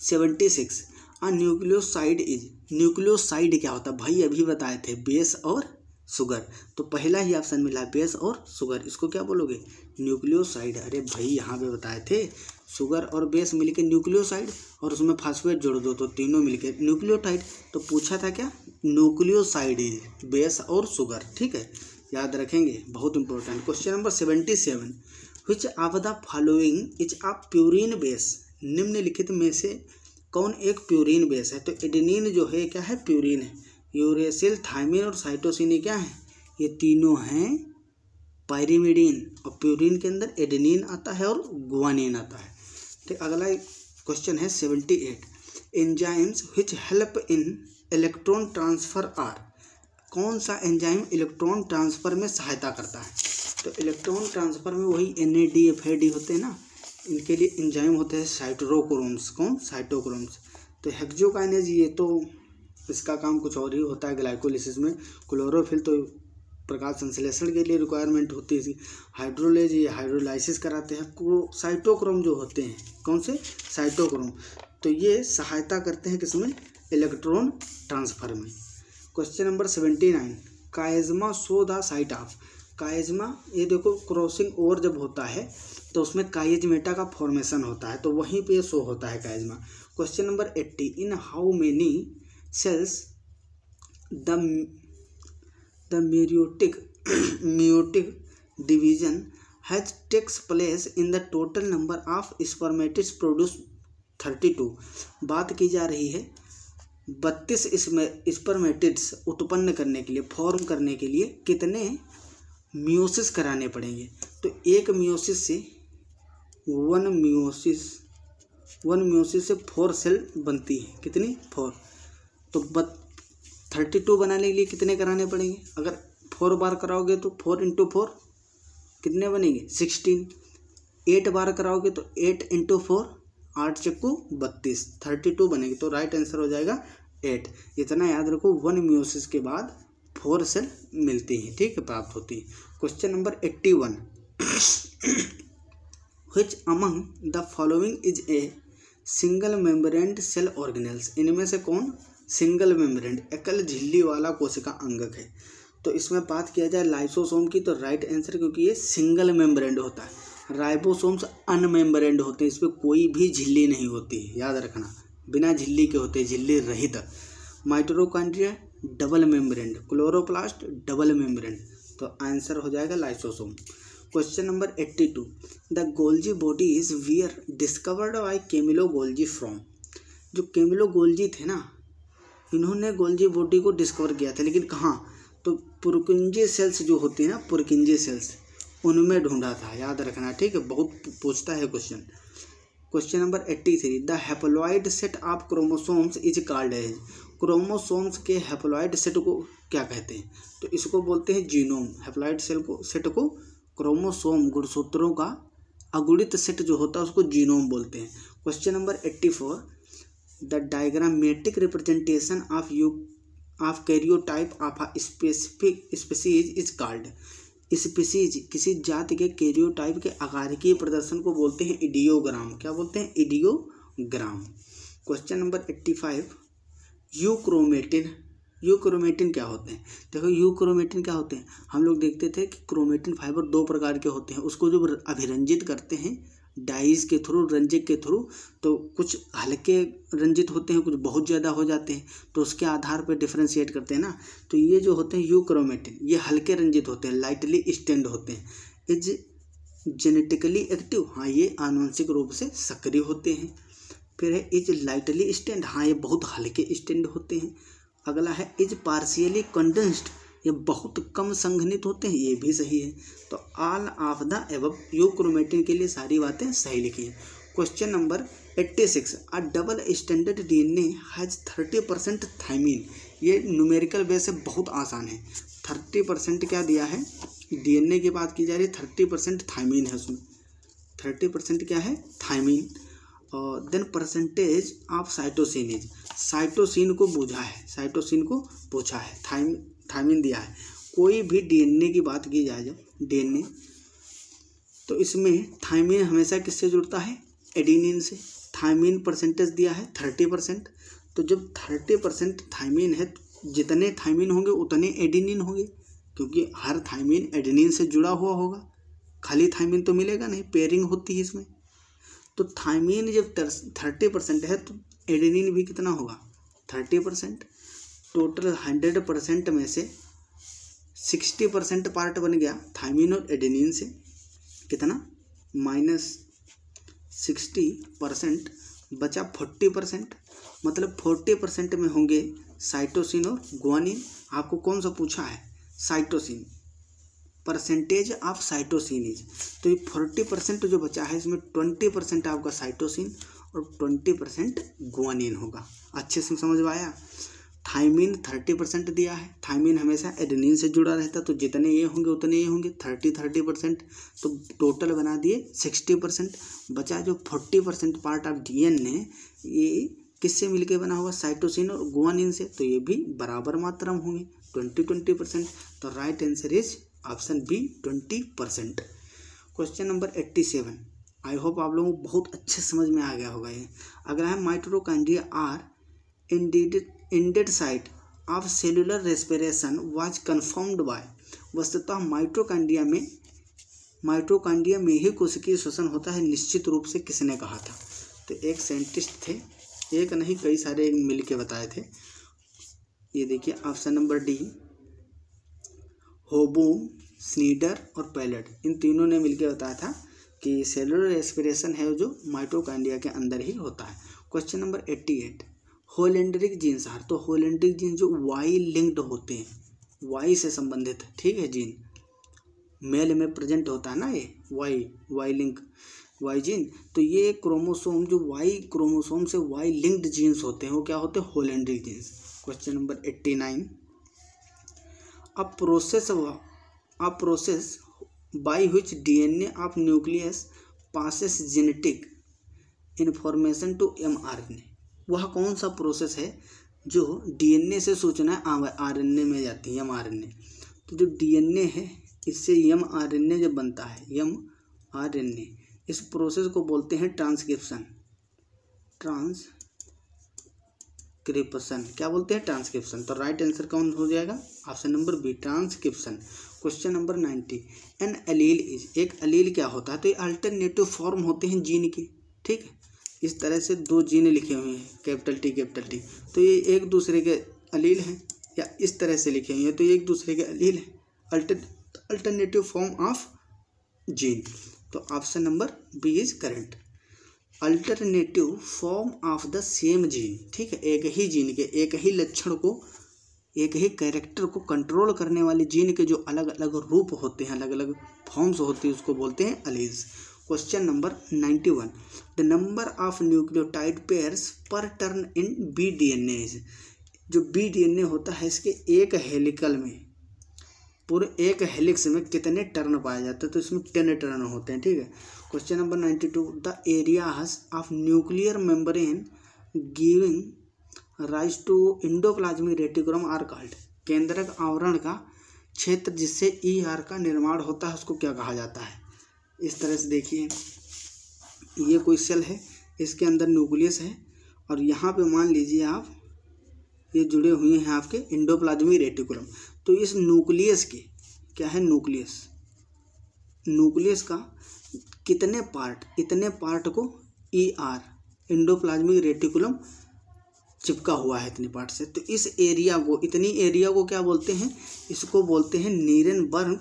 seventy six a nucleoside is nucleoside क्या होता है? भाई, अभी बताए थे बेस और शुगर तो पहला ही ऑप्शन मिला बेस और शुगर इसको क्या बोलोगे? न्यूक्लियोसाइड अरे भाई, यहाँ पे बताए थे शुगर और बेस मिलके न्यूक्लियोसाइड और उसमें फास्फेट जोड़ दो तो तीनों मिलके न्यूक्लियोटाइड तो पूछा था क्या? न्यूक्लियोसाइड इज़ बेस और शुगर, ठीक है? याद रखेंगे, बहुत important question number seventy seven which of the following is a purine base निम्नलिखित में से कौन एक प्यूरिन बेस है? तो एडेनिन जो है, क्या है? प्यूरिन है। यूरेसिल थाइमिन और साइटोसिन क्या है? ये तीनों हैं पायरीमिडीन और प्यूरिन के अंदर एडेनिन आता है और गुआनिन आता है। ठीक, अगला क्वेश्चन है seventy eight enzymes which help in electron transfer are. कौन सा एंजाइम इलेक्ट्रॉन ट्रांसफ़र में सहायता करता है? तो इलेक्ट्रॉन ट्रांसफ़र में वही N A D F A D होते हैं ना, इनके लिए एंजाइम होते हैं साइट्रोक्रोम्स कौन? साइटोक्रोम्स तो हेक्जोकाइनेज ये तो इसका काम कुछ और ही होता है ग्लाइकोलिसिस में। क्लोरोफिल तो प्रकाश संश्लेषण के लिए रिक्वायरमेंट होती है हाइड्रोलेज ये हाइड्रोलाइसिस कराते हैं। साइटोक्रोम जो होते हैं, कौन से? साइटोक्रोम तो ये सहायता करते हैं किसमें? इलेक्ट्रॉन ट्रांसफ़र में। Question number seventy nine chiasma so the site of chiasma ये देखो क्रॉसिंग ओवर जब होता है तो उसमें काइजमेटा का फॉर्मेशन होता है तो वहीं पे शो होता है chiasma question number eighty in how many cells the the the meiotic meiotic division has takes place in the total number of spermatids produced 32 बात की जा रही है बत्तीस इसमें स्पर्मेटिड्स उत्पन्न करने के लिए फॉर्म करने के लिए कितने मियोसिस कराने पड़ेंगे? तो एक मियोसिस से वन मियोसिस वन मियोसिस से फोर सेल बनती है। कितनी? फोर तो बत थर्टी टू बनाने के लिए कितने कराने पड़ेंगे? अगर फोर बार कराओगे तो फोर इंटू फोर कितने बनेंगे? सिक्सटीन एट बार कराओगे तो एट इंटू फोर आठ चक्कू बत्तीस। थर्टी टू बनेगी तो राइट आंसर हो जाएगा एट इतना याद रखो वन म्यूसिस के बाद फोर सेल मिलती हैं, ठीक है, प्राप्त होती है। Question number eighty one which among the following is a single membraned cell organelles इनमें से कौन सिंगल मेम्ब्रेन एकल झिल्ली वाला कोशिका अंगक है। तो इसमें बात किया जाए लाइसोसोम की तो राइट आंसर क्योंकि ये सिंगल मेम्ब्रेंड होता है। राइबोसोम्स अनमेम्ब्रेंड होते हैं, इसमें कोई भी झिल्ली नहीं होती, याद रखना। बिना झिल्ली के होते झिल्ली रहित। Mitochondria double membraned. Chloroplast, double membraned. तो आंसर हो जाएगा lysosome. Question number eighty two. The Golgi body is were discovered by Camillo Golgi from. जो केमिलो गोल्जी थे ना, इन्होंने गोल्जी बॉडी को डिस्कवर किया था, लेकिन कहाँ? तो पुरकिंजे सेल्स जो होती हैं ना, पुरकिंजे सेल्स उनमें ढूंढा था, याद रखना, ठीक है? बहुत पूछता है question question number eighty three the haploid set of chromosomes is called as chromosomes के हेप्लॉइड सेट को क्या कहते हैं? तो इसको बोलते हैं जीनोम हेप्लॉइड सेल को सेट को क्रोमोसोम गुणसूत्रों का अगुणित सेट जो होता है उसको जीनोम बोलते हैं. Question number eighty four the diagrammatic representation of you of karyotype of a specific species is called species, किसी जाति के कैरियोटाइप के आकार के प्रदर्शन को बोलते हैं इडियोग्राम। क्या बोलते हैं? Idiogram. Question number eighty five euchromatin. Euchromatin क्या होते हैं? देखो, यूक्रोमेटिन क्या होते हैं? हम लोग देखते थे कि क्रोमेटिन फाइबर दो प्रकार के होते हैं। उसको जो अभिरंजित करते हैं डाइस के थ्रू रंजिक के थ्रू तो कुछ हल्के रंजित होते हैं, कुछ बहुत ज़्यादा हो जाते हैं तो उसके आधार पर डिफ्रेंशिएट करते हैं ना तो ये जो होते हैं यूक्रोमेटिन ये हल्के रंजित होते हैं लाइटली स्टेंड होते हैं। इज़ जेनेटिकली एक्टिव हाँ ये आनुवंशिक रूप से सक्रिय होते हैं। फिर है इज़ लाइटली स्टैंड हाँ ये बहुत हल्के स्टैंड होते हैं। अगला है इज़ पार्शियली कंडेंस्ड ये बहुत कम संघनित होते हैं, ये भी सही है। तो all of the above euchromatin के लिए सारी बातें सही लिखी हैं। Question number eighty six, a double standard D DNA has thirty percent thymine. ये न्यूमेरिकल वे से बहुत आसान है। थर्टी परसेंट क्या दिया है? डीएनए की बात की जा रही है थर्टी परसेंट थाइमिन है उसमें। थर्टी परसेंट क्या है? थाइमिन। और then percentage of cytosine cytosine को पूछा है, साइटोसिन को पूछा है। थाइम थाइमिन दिया है। कोई भी डीएनए की बात की जाए जब, डीएनए तो इसमें थाइमिन हमेशा किससे जुड़ता है? एडिनिन से। थाइमिन परसेंटेज दिया है, थर्टी परसेंट। तो जब थर्टी परसेंट थाइमिन है तो जितने थाइमिन होंगे, उतने एडिनिन होंगे, क्योंकि हर थाइमिन एडिनिन से जुड़ा हुआ होगा। खाली थाइमिन तो मिलेगा नहीं, पेयरिंग होती है इसमें। तो थाइमिन जब थर्टी परसेंट है तो एडिनिन भी कितना होगा? Thirty percent. Total hundred percent में से सिक्सटी परसेंट पार्ट बन गया थाइमिन और एडेनिन से। कितना? माइनस सिक्सटी परसेंट बचा फोर्टी परसेंट। मतलब फोर्टी परसेंट में होंगे साइटोसिन और गुआनिन आपको कौन सा पूछा है? Cytosine. Percentage of cytosine is तो ये फोर्टी परसेंट जो बचा है, इसमें ट्वेंटी परसेंट आपका साइटोसिन और ट्वेंटी परसेंट गुआनिन होगा। अच्छे से समझ में आया? थाइमिन थर्टी परसेंट दिया है। थाइमिन हमेशा एडेनिन से जुड़ा रहता है तो जितने ये होंगे, उतने ये होंगे, थर्टी थर्टी परसेंट। तो टोटल बना दिए सिक्सटी परसेंट। बचा जो forty percent part of DNA, ये किससे मिलके बना हुआ? साइटोसिन और गुआनिन से। तो ये भी बराबर मात्रा में होंगे, ट्वेंटी ट्वेंटी परसेंट। तो right answer is option B, twenty percent. Question number eighty seven. I hope आप लोगों को बहुत अच्छे समझ में आ गया होगा ये। अगर है mitochondria are indeed indeed site of cellular respiration was confirmed by. वस्तुतः माइट्रोकांडिया में माइट्रोकांडिया में ही कोशिकीय श्वसन होता है, निश्चित रूप से किसने कहा था? तो एक साइंटिस्ट थे, एक नहीं, कई सारे मिल के बताए थे। ये देखिए, ऑप्शन नंबर डी होबो स्नीडर और पैलेट। इन तीनों ने मिलकर बताया था कि सेलुलर रेस्पिरेशन है जो माइट्रोकांडिया के अंदर ही होता है। Question number eighty eight. Holandric genes are तो होलेंड्रिक जीन्स जो वाई लिंक्ड होते हैं वाई से संबंधित, ठीक है जीन? मेल में प्रेजेंट होता है ना ये Y Y link Y gene? तो ये क्रोमोसोम जो वाई क्रोमोसोम से वाई लिंक्ड जीन्स होते हैं, वो क्या होते हैं? Holandric genes. Question number eighty nine a process a process by which DNA of nucleus passes genetic information to M R N A वह कौन सा प्रोसेस है जो डीएनए से सूचना आरएनए में जाती है एम आरएनए तो जो डीएनए है, इससे यम आरएनए जब बनता है, यम आरएनए इस प्रोसेस को बोलते हैं ट्रांसक्रिप्शन ट्रांस क्रिप्शन क्या बोलते हैं ट्रांसक्रिप्शन तो राइट आंसर कौन हो जाएगा? Option number B transcription question number ninety an allele is एक अलील क्या होता है? तो ये अल्टरनेटिव फॉर्म होते हैं जीन के, ठीक? है इस तरह से दो जीन लिखे हुए हैं, कैपिटल टी कैपिटल टी। तो ये एक दूसरे के अलील हैं, या इस तरह से लिखे हुए हैं। तो ये एक दूसरे के अलील हैं। Alter alternative form of gene तो option number B is correct alternative form of the same gene ठीक है, एक ही जीन के, एक ही लक्षण को, एक ही कैरेक्टर को कंट्रोल करने वाले जीन के जो अलग अलग रूप होते हैं अलग अलग फॉर्म्स होते हैं, उसको बोलते हैं alleles question number ninety one. The number of nucleotide pairs per turn in B D जो बी डी एन ए होता है, इसके एक हेलिकल में, पूरे एक हेलिक्स में कितने टर्न पाए जाते हैं? तो इसमें टेन टर्न होते हैं, ठीक है? Question number ninety two. The areas of nuclear membrane giving rise to endoplasmic reticulum are called. केंद्रक आवरण का क्षेत्र जिससे ई e आर का निर्माण होता है, उसको क्या कहा जाता है? इस तरह से देखिए, ये कोई सेल है, इसके अंदर न्यूक्लियस है, और यहाँ पे मान लीजिए आप, ये जुड़े हुए हैं आपके इंडोप्लाज्मी रेटिकुलम तो इस न्यूक्लियस के, क्या है न्यूक्लियस न्यूक्लियस का कितने पार्ट इतने पार्ट को ई आर इंडोप्लाज्मिक रेटिकुलम चिपका हुआ है इतने पार्ट से. तो इस एरिया को, इतनी एरिया को क्या बोलते हैं? इसको बोलते हैं नीरन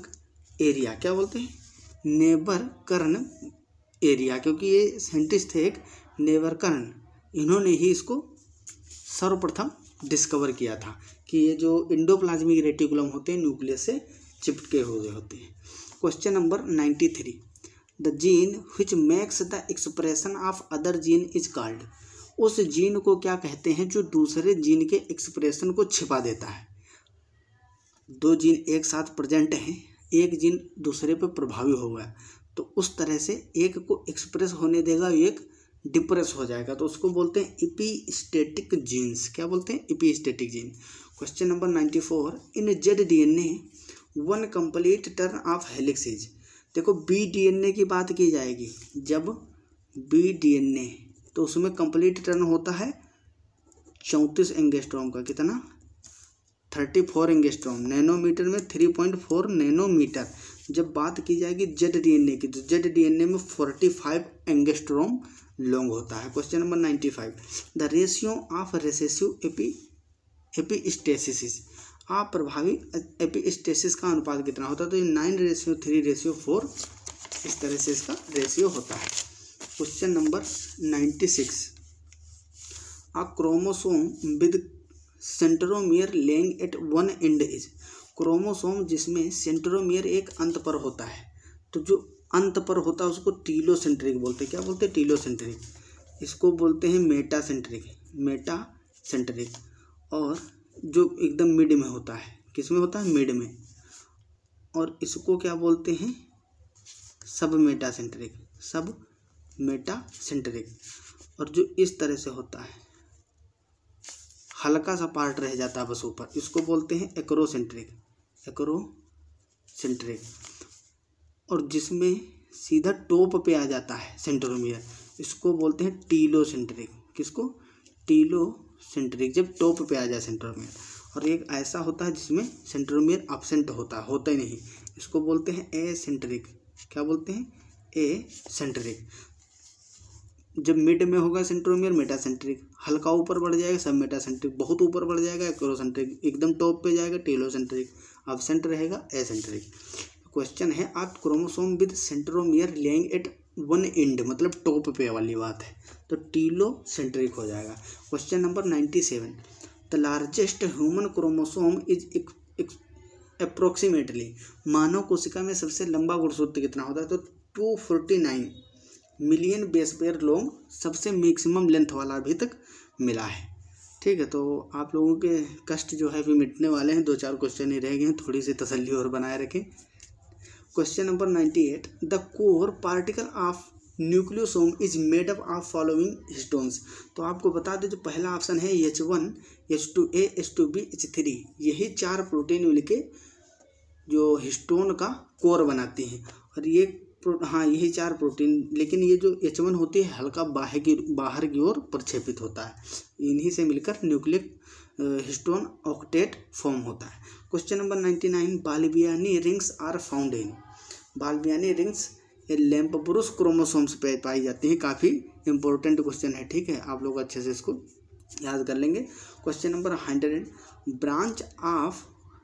एरिया क्या बोलते हैं? नेबर कर्ण एरिया, क्योंकि ये साइंटिस्ट थे एक, नेबर कर्ण। इन्होंने ही इसको सर्वप्रथम डिस्कवर किया था कि ये जो इंडोप्लाज्मिक रेटिकुलम होते हैं न्यूक्लियस से चिपके हुए होते हैं। Question number ninety three the gene which makes the expression of other gene is called उस जीन को क्या कहते हैं जो दूसरे जीन के एक्सप्रेशन को छिपा देता है? दो जीन एक साथ प्रेजेंट हैं। एक जीन दूसरे पर प्रभावी हो गया तो उस तरह से एक को एक्सप्रेस होने देगा एक डिप्रेस हो जाएगा। तो उसको बोलते हैं इपीस्टेटिक जीन्स क्या बोलते हैं? Epistatic gene question number ninety four in Z DNA one complete turn of helix देखो बी डीएनए की बात की जाएगी। जब बी डीएनए तो उसमें कंप्लीट टर्न होता है चौंतीस एंगेस्ट्रॉम का। कितना? थर्टी फोर एंगेस्ट्रॉम नैनोमीटर में थ्री पॉइंट फोर नैनोमीटर जब बात की जाएगी जेड डीएनए की तो जेड डीएनए में फोर्टी फाइव एंगेस्ट्रॉम लॉन्ग होता है। Question number ninety five the ratio of recessive epi epistasis आप प्रभावी एपीस्टेसिस का अनुपात कितना होता है? तो ये nine ratio three ratio four इस तरह से इसका रेशियो होता है। Question number ninety six a chromosome with centromere length at one end is chromosome, जिसमें सेंट्रोमियर एक अंत पर होता है। तो जो अंत पर होता है, उसको टीलोसेंट्रिक बोलते हैं। क्या बोलते हैं? टीलोसेंट्रिक। इसको बोलते हैं मेटा सेंट्रिक मेटा सेंट्रिक और जो एकदम मिड में होता है। किसमें होता है? मिड में। और इसको क्या बोलते हैं? सब मेटा सेंट्रिक सब मेटा सेंट्रिक और जो इस तरह से होता है हल्का सा पार्ट रह जाता है बस ऊपर। इसको बोलते हैं एक्रोसेंट्रिक एक्रोसेंट्रिक और जिसमें सीधा टॉप पे आ जाता है सेंट्रोमियर इसको बोलते हैं टीलो सेंट्रिक किसको? टीलो सेंट्रिक जब टॉप पे आ जाए सेंट्रोमियर और एक ऐसा होता है जिसमें सेंट्रोमियर अपसेंट होता है, होता ही नहीं। इसको बोलते हैं ए सेंट्रिक क्या बोलते हैं? ए सेंट्रिक जब मिड में होगा सेंट्रोमियर मेटासेंट्रिक हल्का ऊपर बढ़ जाएगा, सब मेटासेंट्रिक बहुत ऊपर बढ़ जाएगा एक्रोसेंट्रिक एकदम टॉप पे जाएगा टेलोसेंट्रिक अबसेंट रहेगा एसेंट्रिक क्वेश्चन है, आप chromosome with centromere Laing at one end मतलब टॉप पे वाली बात है तो टीलो सेंट्रिक हो जाएगा। Question number ninety seven the largest human chromosome is approximately मानव कोशिका में सबसे लंबा गुणसूत्र कितना होता है? तो two forty nine million base pair long सबसे मैक्सिमम लेंथ वाला अभी तक मिला है। ठीक है तो आप लोगों के कष्ट जो है अभी मिटने वाले हैं। दो चार क्वेश्चन ही रह गए हैं, थोड़ी सी तसल्ली और बनाए रखें। Question number ninety eight the core particle of nucleosome is made up of following stones तो आपको बता दें, जो पहला ऑप्शन है H one H two A H two B H three यही चार प्रोटीन मिलके जो हिस्टोन का कोर बनाती हैं। और ये हाँ यही चार प्रोटीन, लेकिन ये जो एच वन होती है, हल्का बाहर की बाहर की ओर प्रक्षेपित होता है। इन्हीं से मिलकर न्यूक्लिक हिस्टोन ऑक्टेट फॉर्म होता है। Question number ninety nine, Balbiani rings are found in. Balbiani rings ये लेम्पब्रुस क्रोमोसोम्स पे पाई जाती हैं। काफ़ी इंपॉर्टेंट क्वेश्चन है, ठीक है? आप लोग अच्छे से इसको याद कर लेंगे। Question number hundred, branch of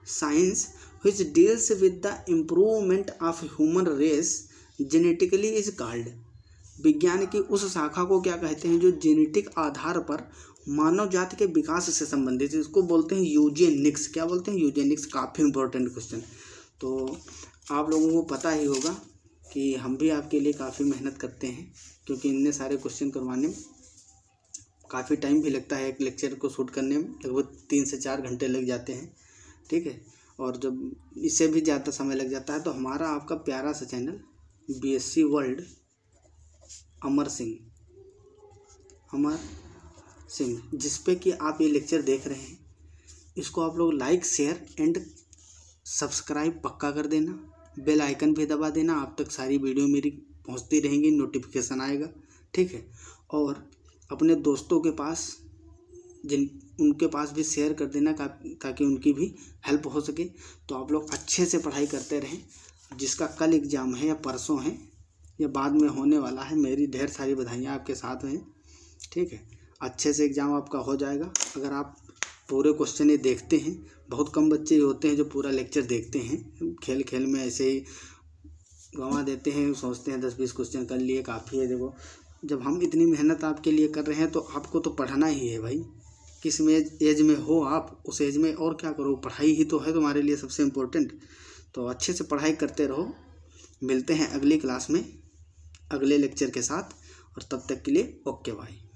science which deals with the improvement of human race genetically is called विज्ञान की उस शाखा को क्या कहते हैं, जो जेनेटिक आधार पर मानव जाति के विकास से संबंधित इसको बोलते हैं यूजेनिक्स क्या बोलते हैं? यूजेनिक्स काफ़ी इंपॉर्टेंट क्वेश्चन तो आप लोगों को पता ही होगा कि हम भी आपके लिए काफ़ी मेहनत करते हैं, क्योंकि इतने सारे क्वेश्चन करवाने में काफ़ी टाइम भी लगता है एक लेक्चर को शूट करने में, लगभग तीन से चार घंटे लग जाते हैं, ठीक है? और जब इससे भी ज़्यादा समय लग जाता है तो हमारा आपका प्यारा सा channel B S C world, Amar Singh. Amar Singh, जिस पे कि आप ये लेक्चर देख रहे हैं, इसको आप लोग लाइक शेयर एंड सब्सक्राइब पक्का कर देना। बेल आइकन भी दबा देना, आप तक सारी वीडियो मेरी पहुँचती रहेंगी नोटिफिकेशन आएगा, ठीक है? और अपने दोस्तों के पास, जिन, उनके पास भी शेयर कर देना ताकि उनकी भी हेल्प हो सके। तो आप लोग अच्छे से पढ़ाई करते रहें। जिसका कल एग्ज़ाम है या परसों है, या बाद में होने वाला है, मेरी ढेर सारी बधाइयाँ आपके साथ हैं, ठीक है? अच्छे से एग्ज़ाम आपका हो जाएगा। अगर आप पूरे क्वेश्चन ये देखते हैं, बहुत कम बच्चे होते हैं जो पूरा लेक्चर देखते हैं खेल खेल में ऐसे ही गंवा देते हैं, सोचते हैं दस बीस क्वेश्चन कर लिए, काफ़ी है देखो। जब हम इतनी मेहनत आपके लिए कर रहे हैं तो आपको तो पढ़ना ही है भाई। किसमें, एज में हो आप, उस एज में और क्या करो, पढ़ाई ही तो है तुम्हारे लिए सबसे इम्पोर्टेंट तो अच्छे से पढ़ाई करते रहो। मिलते हैं अगली क्लास में, अगले लेक्चर के साथ, और तब तक के लिए ओके, बाय।